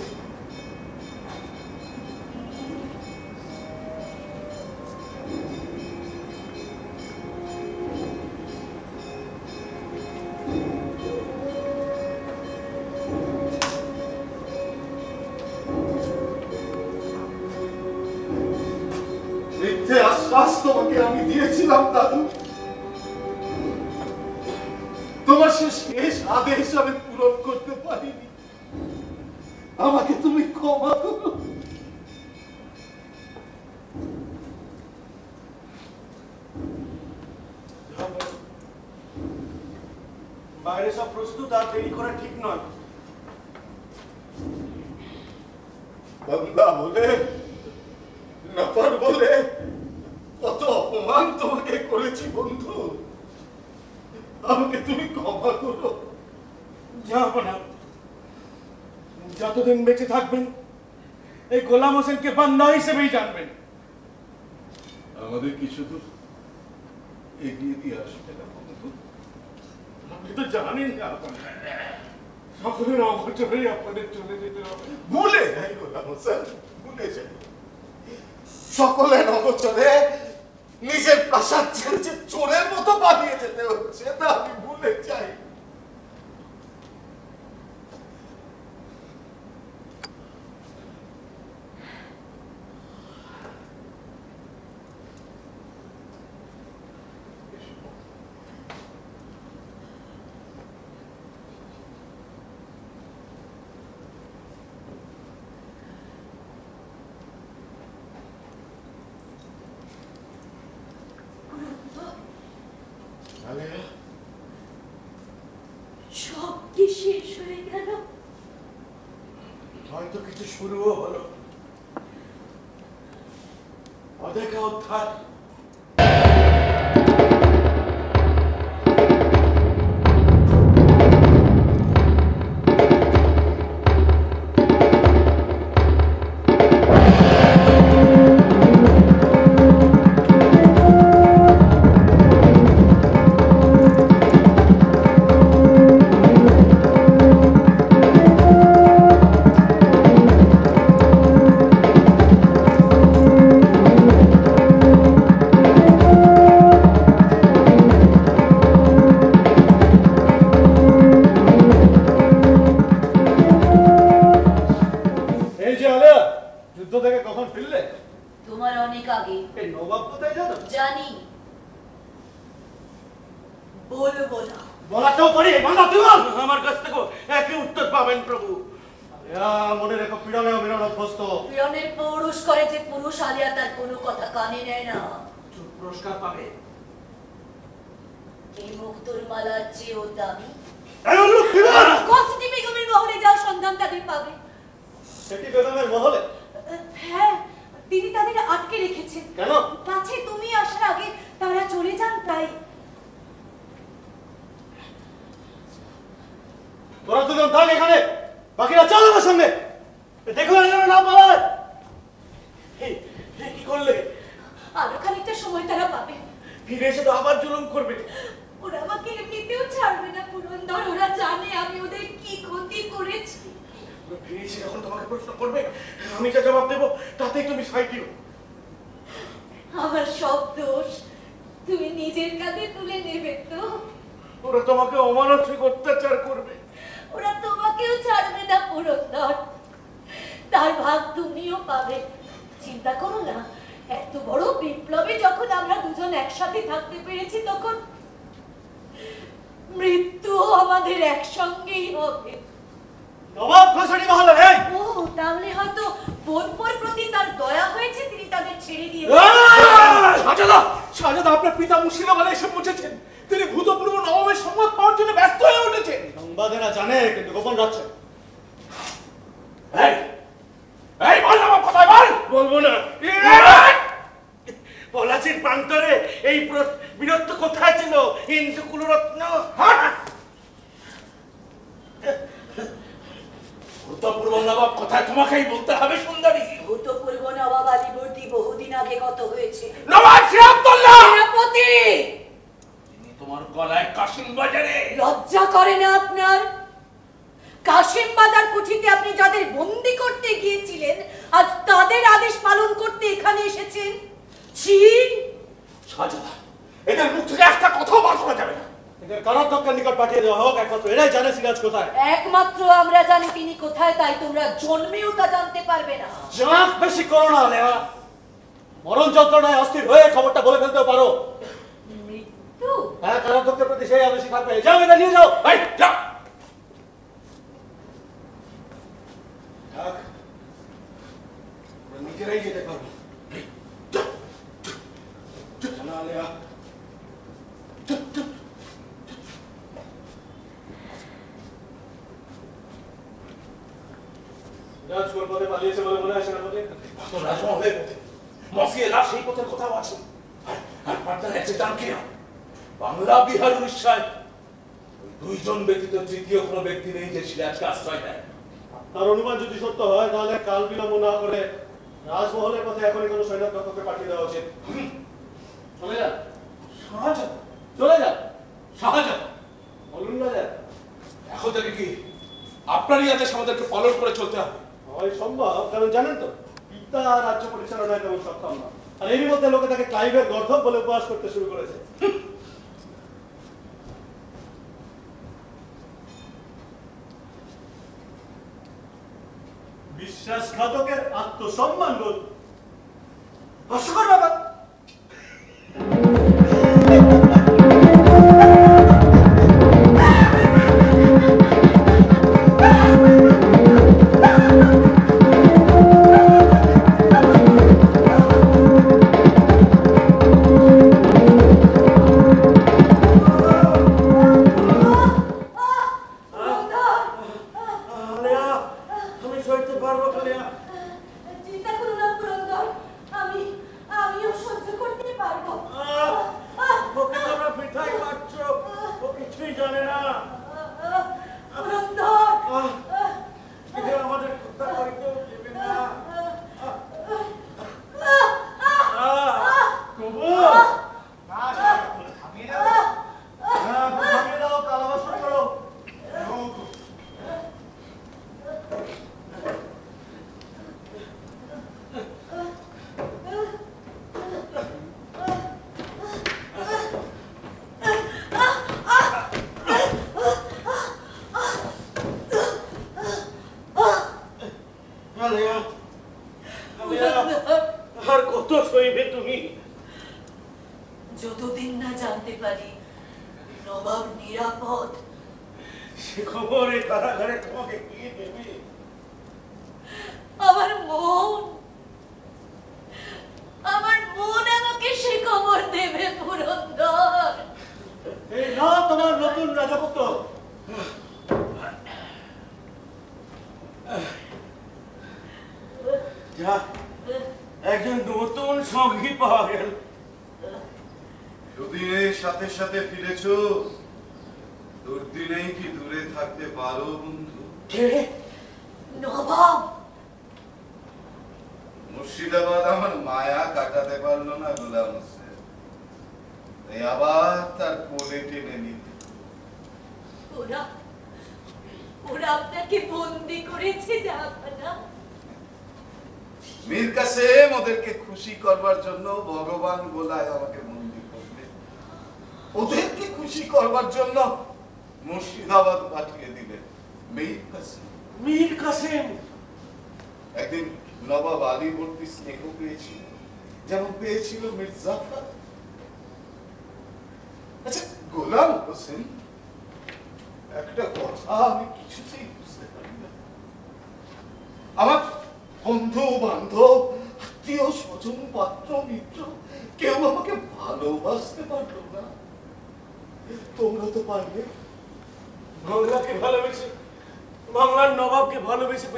থাকবেন এই গোলাম হোসেনকে বান্দা হিসেবেই জানবেন। আমাদের কিছু দূর এগিয়ে দিয়ে আসবে তো জানেন সকলের অগোচরে আপনাদের চলে যেতে হবে। ভুলে যাই গোলাম হোসেন ভুলে যাই। সকলের অগোচরে এসে যখন তোমাকে প্রশ্ন করবে আমি যা জবাব দেবো তাতেই তুমি সাই দিও। আমার সব দোষ তুমি নিজের কাঁধে তুলে নেবে তো। ওরা তোমাকে অমানসিক অত্যাচার করবে। ওরা তোমাকেও ছাড়বে না পুরন্দর। তার ভাগ তুমিও পাবে। চিন্তা করো না এত বড় বিপ্লবে যখন আমরা দুজন একসাথে থাকতে পেরেছি তখন মৃত্যু আমাদের একসঙ্গেই হবে। নবাব ঘোষণী মহলে এই! ও তাহলে হয়তো বোনপোর প্রতি তার দয়া হয়েছে তিনি তাদের ছেড়ে দিয়ে শাহজাদা শাহজাদা আপনার পিতা মুর্শিদাবাদে এসে পৌঁছেছেন। তিনি ভূতপূর্ব নবমের সংবাদ পাওয়ার জন্য ব্যস্ত হয়ে উঠেছেন। সংবাদেরা জানে কিন্তু গোপন রাখছে। এই এই বল আমার কথায় বল। বলব না। পলাশির প্রান্তরে এই বীরত্ব কোথায় ছিল? হিন্দু কুলরত্ন? ভূতপূর্ব নবাব কোথায় তোমাকেই বলতে হবে সুন্দরী। ভূতপূর্ব নবাব আলীবর্দী বহুদিন আগে গত হয়েছে। নবাব সিরাজদৌল্লা সেনাপতি! তোমার গলায় কাশিম বাজারে। লজ্জা করে না আপনার? কাশিম বাজার কুঠিতে আপনি যাদের বন্দি করতে গিয়েছিলেন আজ তাদের আদেশ পালন করতে এখানে এসেছেন? ছি! শাহজাদা এদের মুখ থেকে একটা কথাও বার করা যাবে না। এদের কারাধ্যক্ষের নিকট পাঠিয়ে দেওয়া হোক একমাত্র এরাই জানে সিরাজ কোথায়। একমাত্র আমরা জানি তিনি কোথায় তাই তোমরা জন্মেও তা জানতে পারবে না। জাঁক বেশি করো না লেয়া মরণ যন্ত্রণায় অস্থির হয়ে খবরটা বলে ফেলতেও পারো। মৃত্যু? হ্যাঁ কারাধ্যক্ষের প্রতি সেই আদেশই থাকবে। যাও এটা নিয়ে যাও। এই যাও নিজেরাই যেতে পারব। না লেয়া কোন পথে পালিয়েছে বলে মনে হয় সেনাপতি? রাজমহলের পথে। মফিয়ে লাশ সেই পথের কথাও আছে। আর পাটনার বাংলা বিহার উড়িষ্যায় দুইজন ব্যতীত তৃতীয় কোনো ব্যক্তি নেই যে সিরাজকে আশ্রয় দেয় তার অনুমান যদি সত্য হয় তাহলে কাল বিলম্ব না করে রাজমহলের পথে এখনই কোনো সৈন্যধ্যক্ষকে পাঠিয়ে দেওয়া উচিত। চলে যান। চলে যান। শাহজাদা বলুন না যান। এখন থেকে কি আপনারই আদেশ আমাদেরকে পালন করে চলতে হবে। হয় সম্ভব, কারণ জানেন তো, পিতা রাজ্য পরিচালনায় তেমন সক্ষম না আর এরই মধ্যে লোকে তাকে ক্লাইভের গর্ধব বলে উপহাস করতে শুরু করেছে। বিশ্বাসঘাতকের আত্মসম্মান বোধ। হাস্যকর ব্যাপার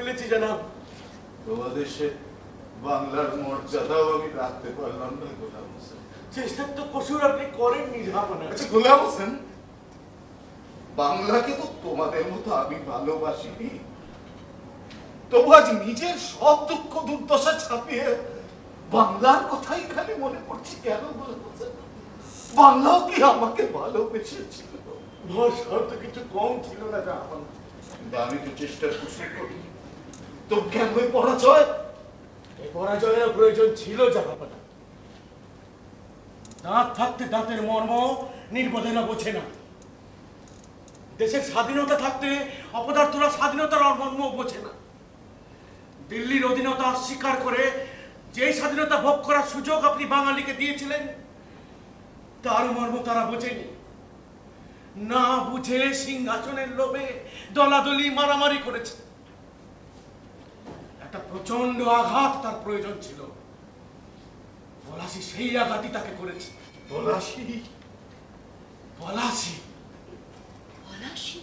ফেলেছি জানাব। প্রবাদেশে বাংলার মর্যাদাও আমি রাখতে পারলাম না গোলাম হোসেন। চেষ্টা তো কসুর আপনি করেন নিঝামানা আচ্ছা গোলাম হোসেন বাংলাকে তো তোমাদের মতো আমি ভালোবাসিনি। তবু আজ নিজের সব দুঃখ দুর্দশা ছাপিয়ে বাংলার কথাই খালি মনে পড়ছি কেন বাংলাও কি আমাকে ভালোবেসেছিল? ভরসা তো কিছু কম ছিল না জাহান আমি তো চেষ্টা খুশি করি। তো কেন পরাজয়? এই পরাজয়ের প্রয়োজন ছিল দাঁত থাকতে দাঁতের মর্ম বোঝে না। দেশের স্বাধীনতা থাকতে অপদার্থরা স্বাধীনতার মর্ম বোঝে না। দিল্লির অধীনতা অস্বীকার করে যে স্বাধীনতা ভোগ করার সুযোগ আপনি বাঙালিকে দিয়েছিলেন, তার মর্ম তারা বোঝেনি। না বুঝে সিংহাসনের লোভে দলাদলি মারামারি করেছে। একটা প্রচণ্ড আঘাত তার প্রয়োজন ছিল। পলাশি সেই আঘাতই তাকে করেছে। পলাশি? পলাশি? পলাশি?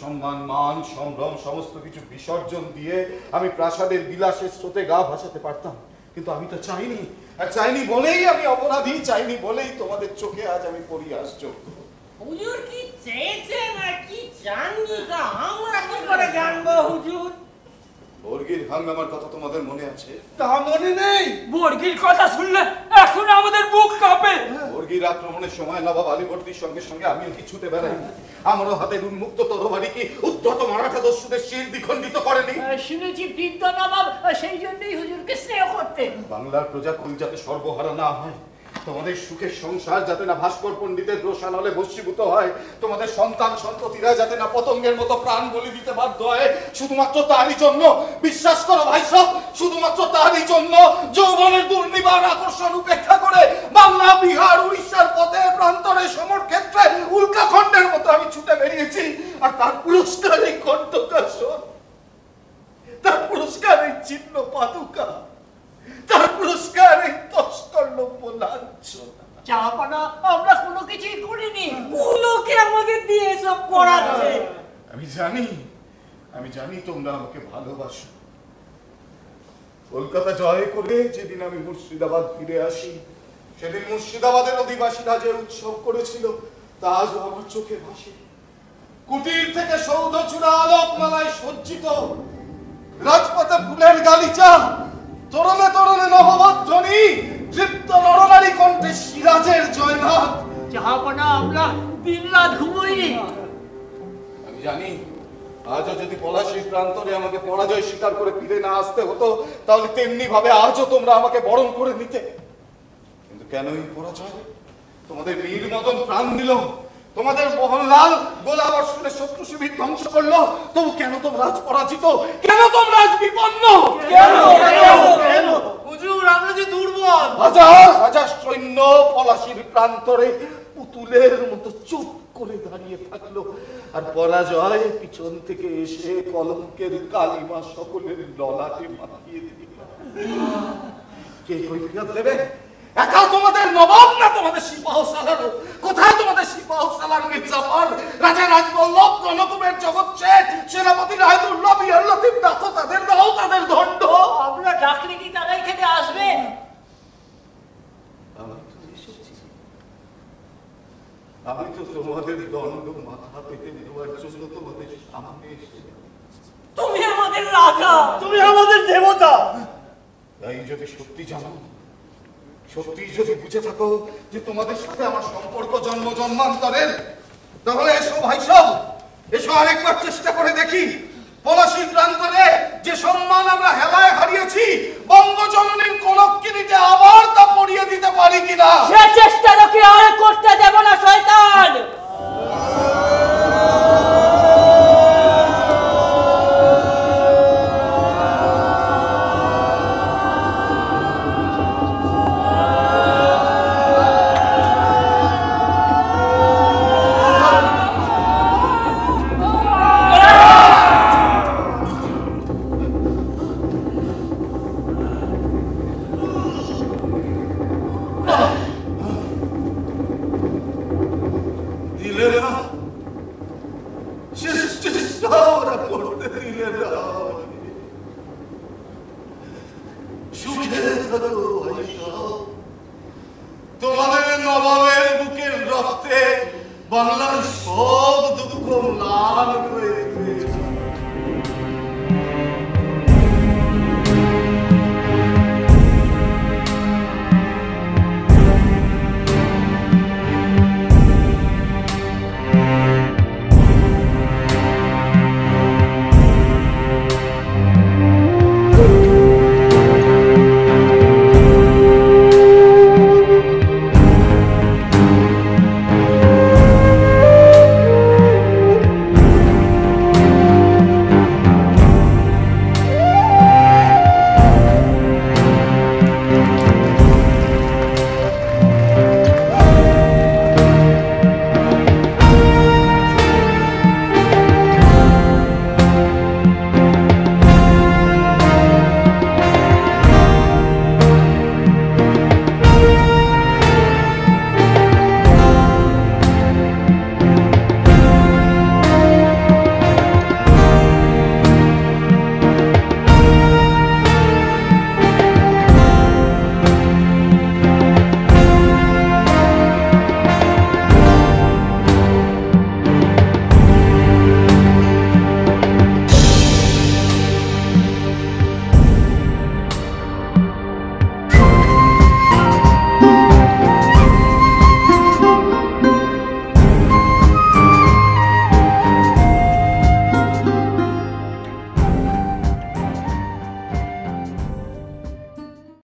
সম্মান মান সম্ভ্রম সমস্ত কিছু বিসর্জন দিয়ে আমি প্রাসাদের বিলাসের স্রোতে গা ভাসাতে পারতাম। কিন্তু আমি তো চাইনি। আর চাইনি বলেই আমি অপরাধী চাইনি বলেই তোমাদের চোখে আজ আমি পরিহাসযোগ্য হুজুর কি চেয়েছেন আর কি তা আমরা কি করে হুজুর? বর্গির হাঙ্গামার কথা তোমাদের মনে আছে? তা মনে নেই। বর্গির কথা শুনলে এখন আমাদের বুক কাঁপে। বর্গির আক্রমণের সময় নবাব আলীবর্দির সঙ্গে সঙ্গে আমিও কি ছুটে বেড়াই আমারও হাতের উন্মুক্ত তরবারি কি উদ্ধত মারাঠা দস্যুদের শির দ্বিখণ্ডিত করেনি। শুনেছি বৃদ্ধ নবাব সেই জন্যই হুজুরকে স্নেহ করতেন। বাংলার প্রজা যাতে সর্বহারা না হয়। তোমাদের সুখের সংসার যাতে না ভাস্কর পণ্ডিতের রোশানলে ভস্মীভূত হয়, তোমাদের সন্তান সন্ততিরা যাতে না পতঙ্গের মতো প্রাণ বলি দিতে বাধ্য হয়, শুধুমাত্র তারই জন্য। বিশ্বাস করো ভাই সব, শুধুমাত্র তারই জন্য। যৌবনের দুর্নিবার আকর্ষণ উপেক্ষা করে বাংলা, বিহার, উড়িষ্যার পথে, প্রান্তরে সমর ক্ষেত্রে উল্কাখণ্ডের মতো আমি ছুটে বেরিয়েছি। আর তার পুরস্কার এই কণ্ঠকাসন তার পুরস্কার এই চিহ্ন পাদুকা। তার পুরস্কার এই তস্কর্ণব্য লাঞ্ছনা চাপানা আমরা কোনো কিছুই করিনি। কুলোকে আমাদের দিয়ে এসব করাচ্ছে। আমি জানি আমি জানি তোমরা আমাকে ভালোবাসো। কলকাতা জয় করে যেদিন আমি মুর্শিদাবাদ ফিরে আসি সেদিন মুর্শিদাবাদের অধিবাসীরা যে উৎসব করেছিল তা আজও আমার চোখে ভাসে। কুটির থেকে সৌধ চূড়া আলোকমালায় সজ্জিত রাজপথে ফুলের গালিচা তরলে তরলে নববধ্বনি তৃপ্ত নরনারী কণ্ঠে সিরাজের জয়নাথ। চাপানা আমরা দিন রাত ঘুমোইনি। আমি জানি আজও যদি পলাশির প্রান্তরে আমাকে পরাজয় স্বীকার করে ফিরে না আসতে হতো তাহলে তেমনি ভাবে আজও তোমরা আমাকে বরণ করে নিতে। কিন্তু কেন এই পরাজয়? তোমাদের বীর মদন প্রাণ দিল। তোমাদের মোহনলাল গোলা বর্ষণে শত্রু শিবির ধ্বংস করল। তবু কেন তোমরা আজ পরাজিত? কেন তোমরা আজ বিপন্ন? কেন? হুজুর আমরা যে দুর্বল। হাজার হাজার সৈন্য পলাশির প্রান্তরে পুতুলের মতো চুপ করে দাঁড়িয়ে থাকল। আর পরাজয় পিছন থেকে এসে কলঙ্কের কালিমা সকলের ললাটে মাখিয়ে দিল। কে কৈফিয়ত দেবে? একা তোমাদের নবাব না তোমাদের সিপাহ সালার কোথায় তোমাদের সিপাহ সালার মির্জাফর রাজা রাজবল্লভ গণকুবের জগৎ শেঠ সেনাপতি রায়দুল্লাহ বিহার লতিফ ডাকো তাদের দাও তাদের দণ্ড। আমরা ডাকলে কি তারা এখানে আসবে? আমি তো আমি তো তোমাদের দণ্ড মাথা পেতে নেওয়ার জন্য তোমাদের সামনে এসেছি। তুমি আমাদের রাজা। তুমি আমাদের দেবতা। তাই যদি সত্যি জানো সত্যি যদি বুঝে থাকো যে তোমাদের সাথে আমার সম্পর্ক জন্ম জন্মান্তরের, তাহলে এসো ভাই সব। এসো আরেকবার চেষ্টা করে দেখি। পলাশী প্রান্তরে যে সম্মান আমরা হেলায় হারিয়েছি, বঙ্গজননীর কনকিনীতে আবার তা পড়িয়ে দিতে পারি কিনা? সে চেষ্টা তোকে আর করতে দেব না, শয়তান!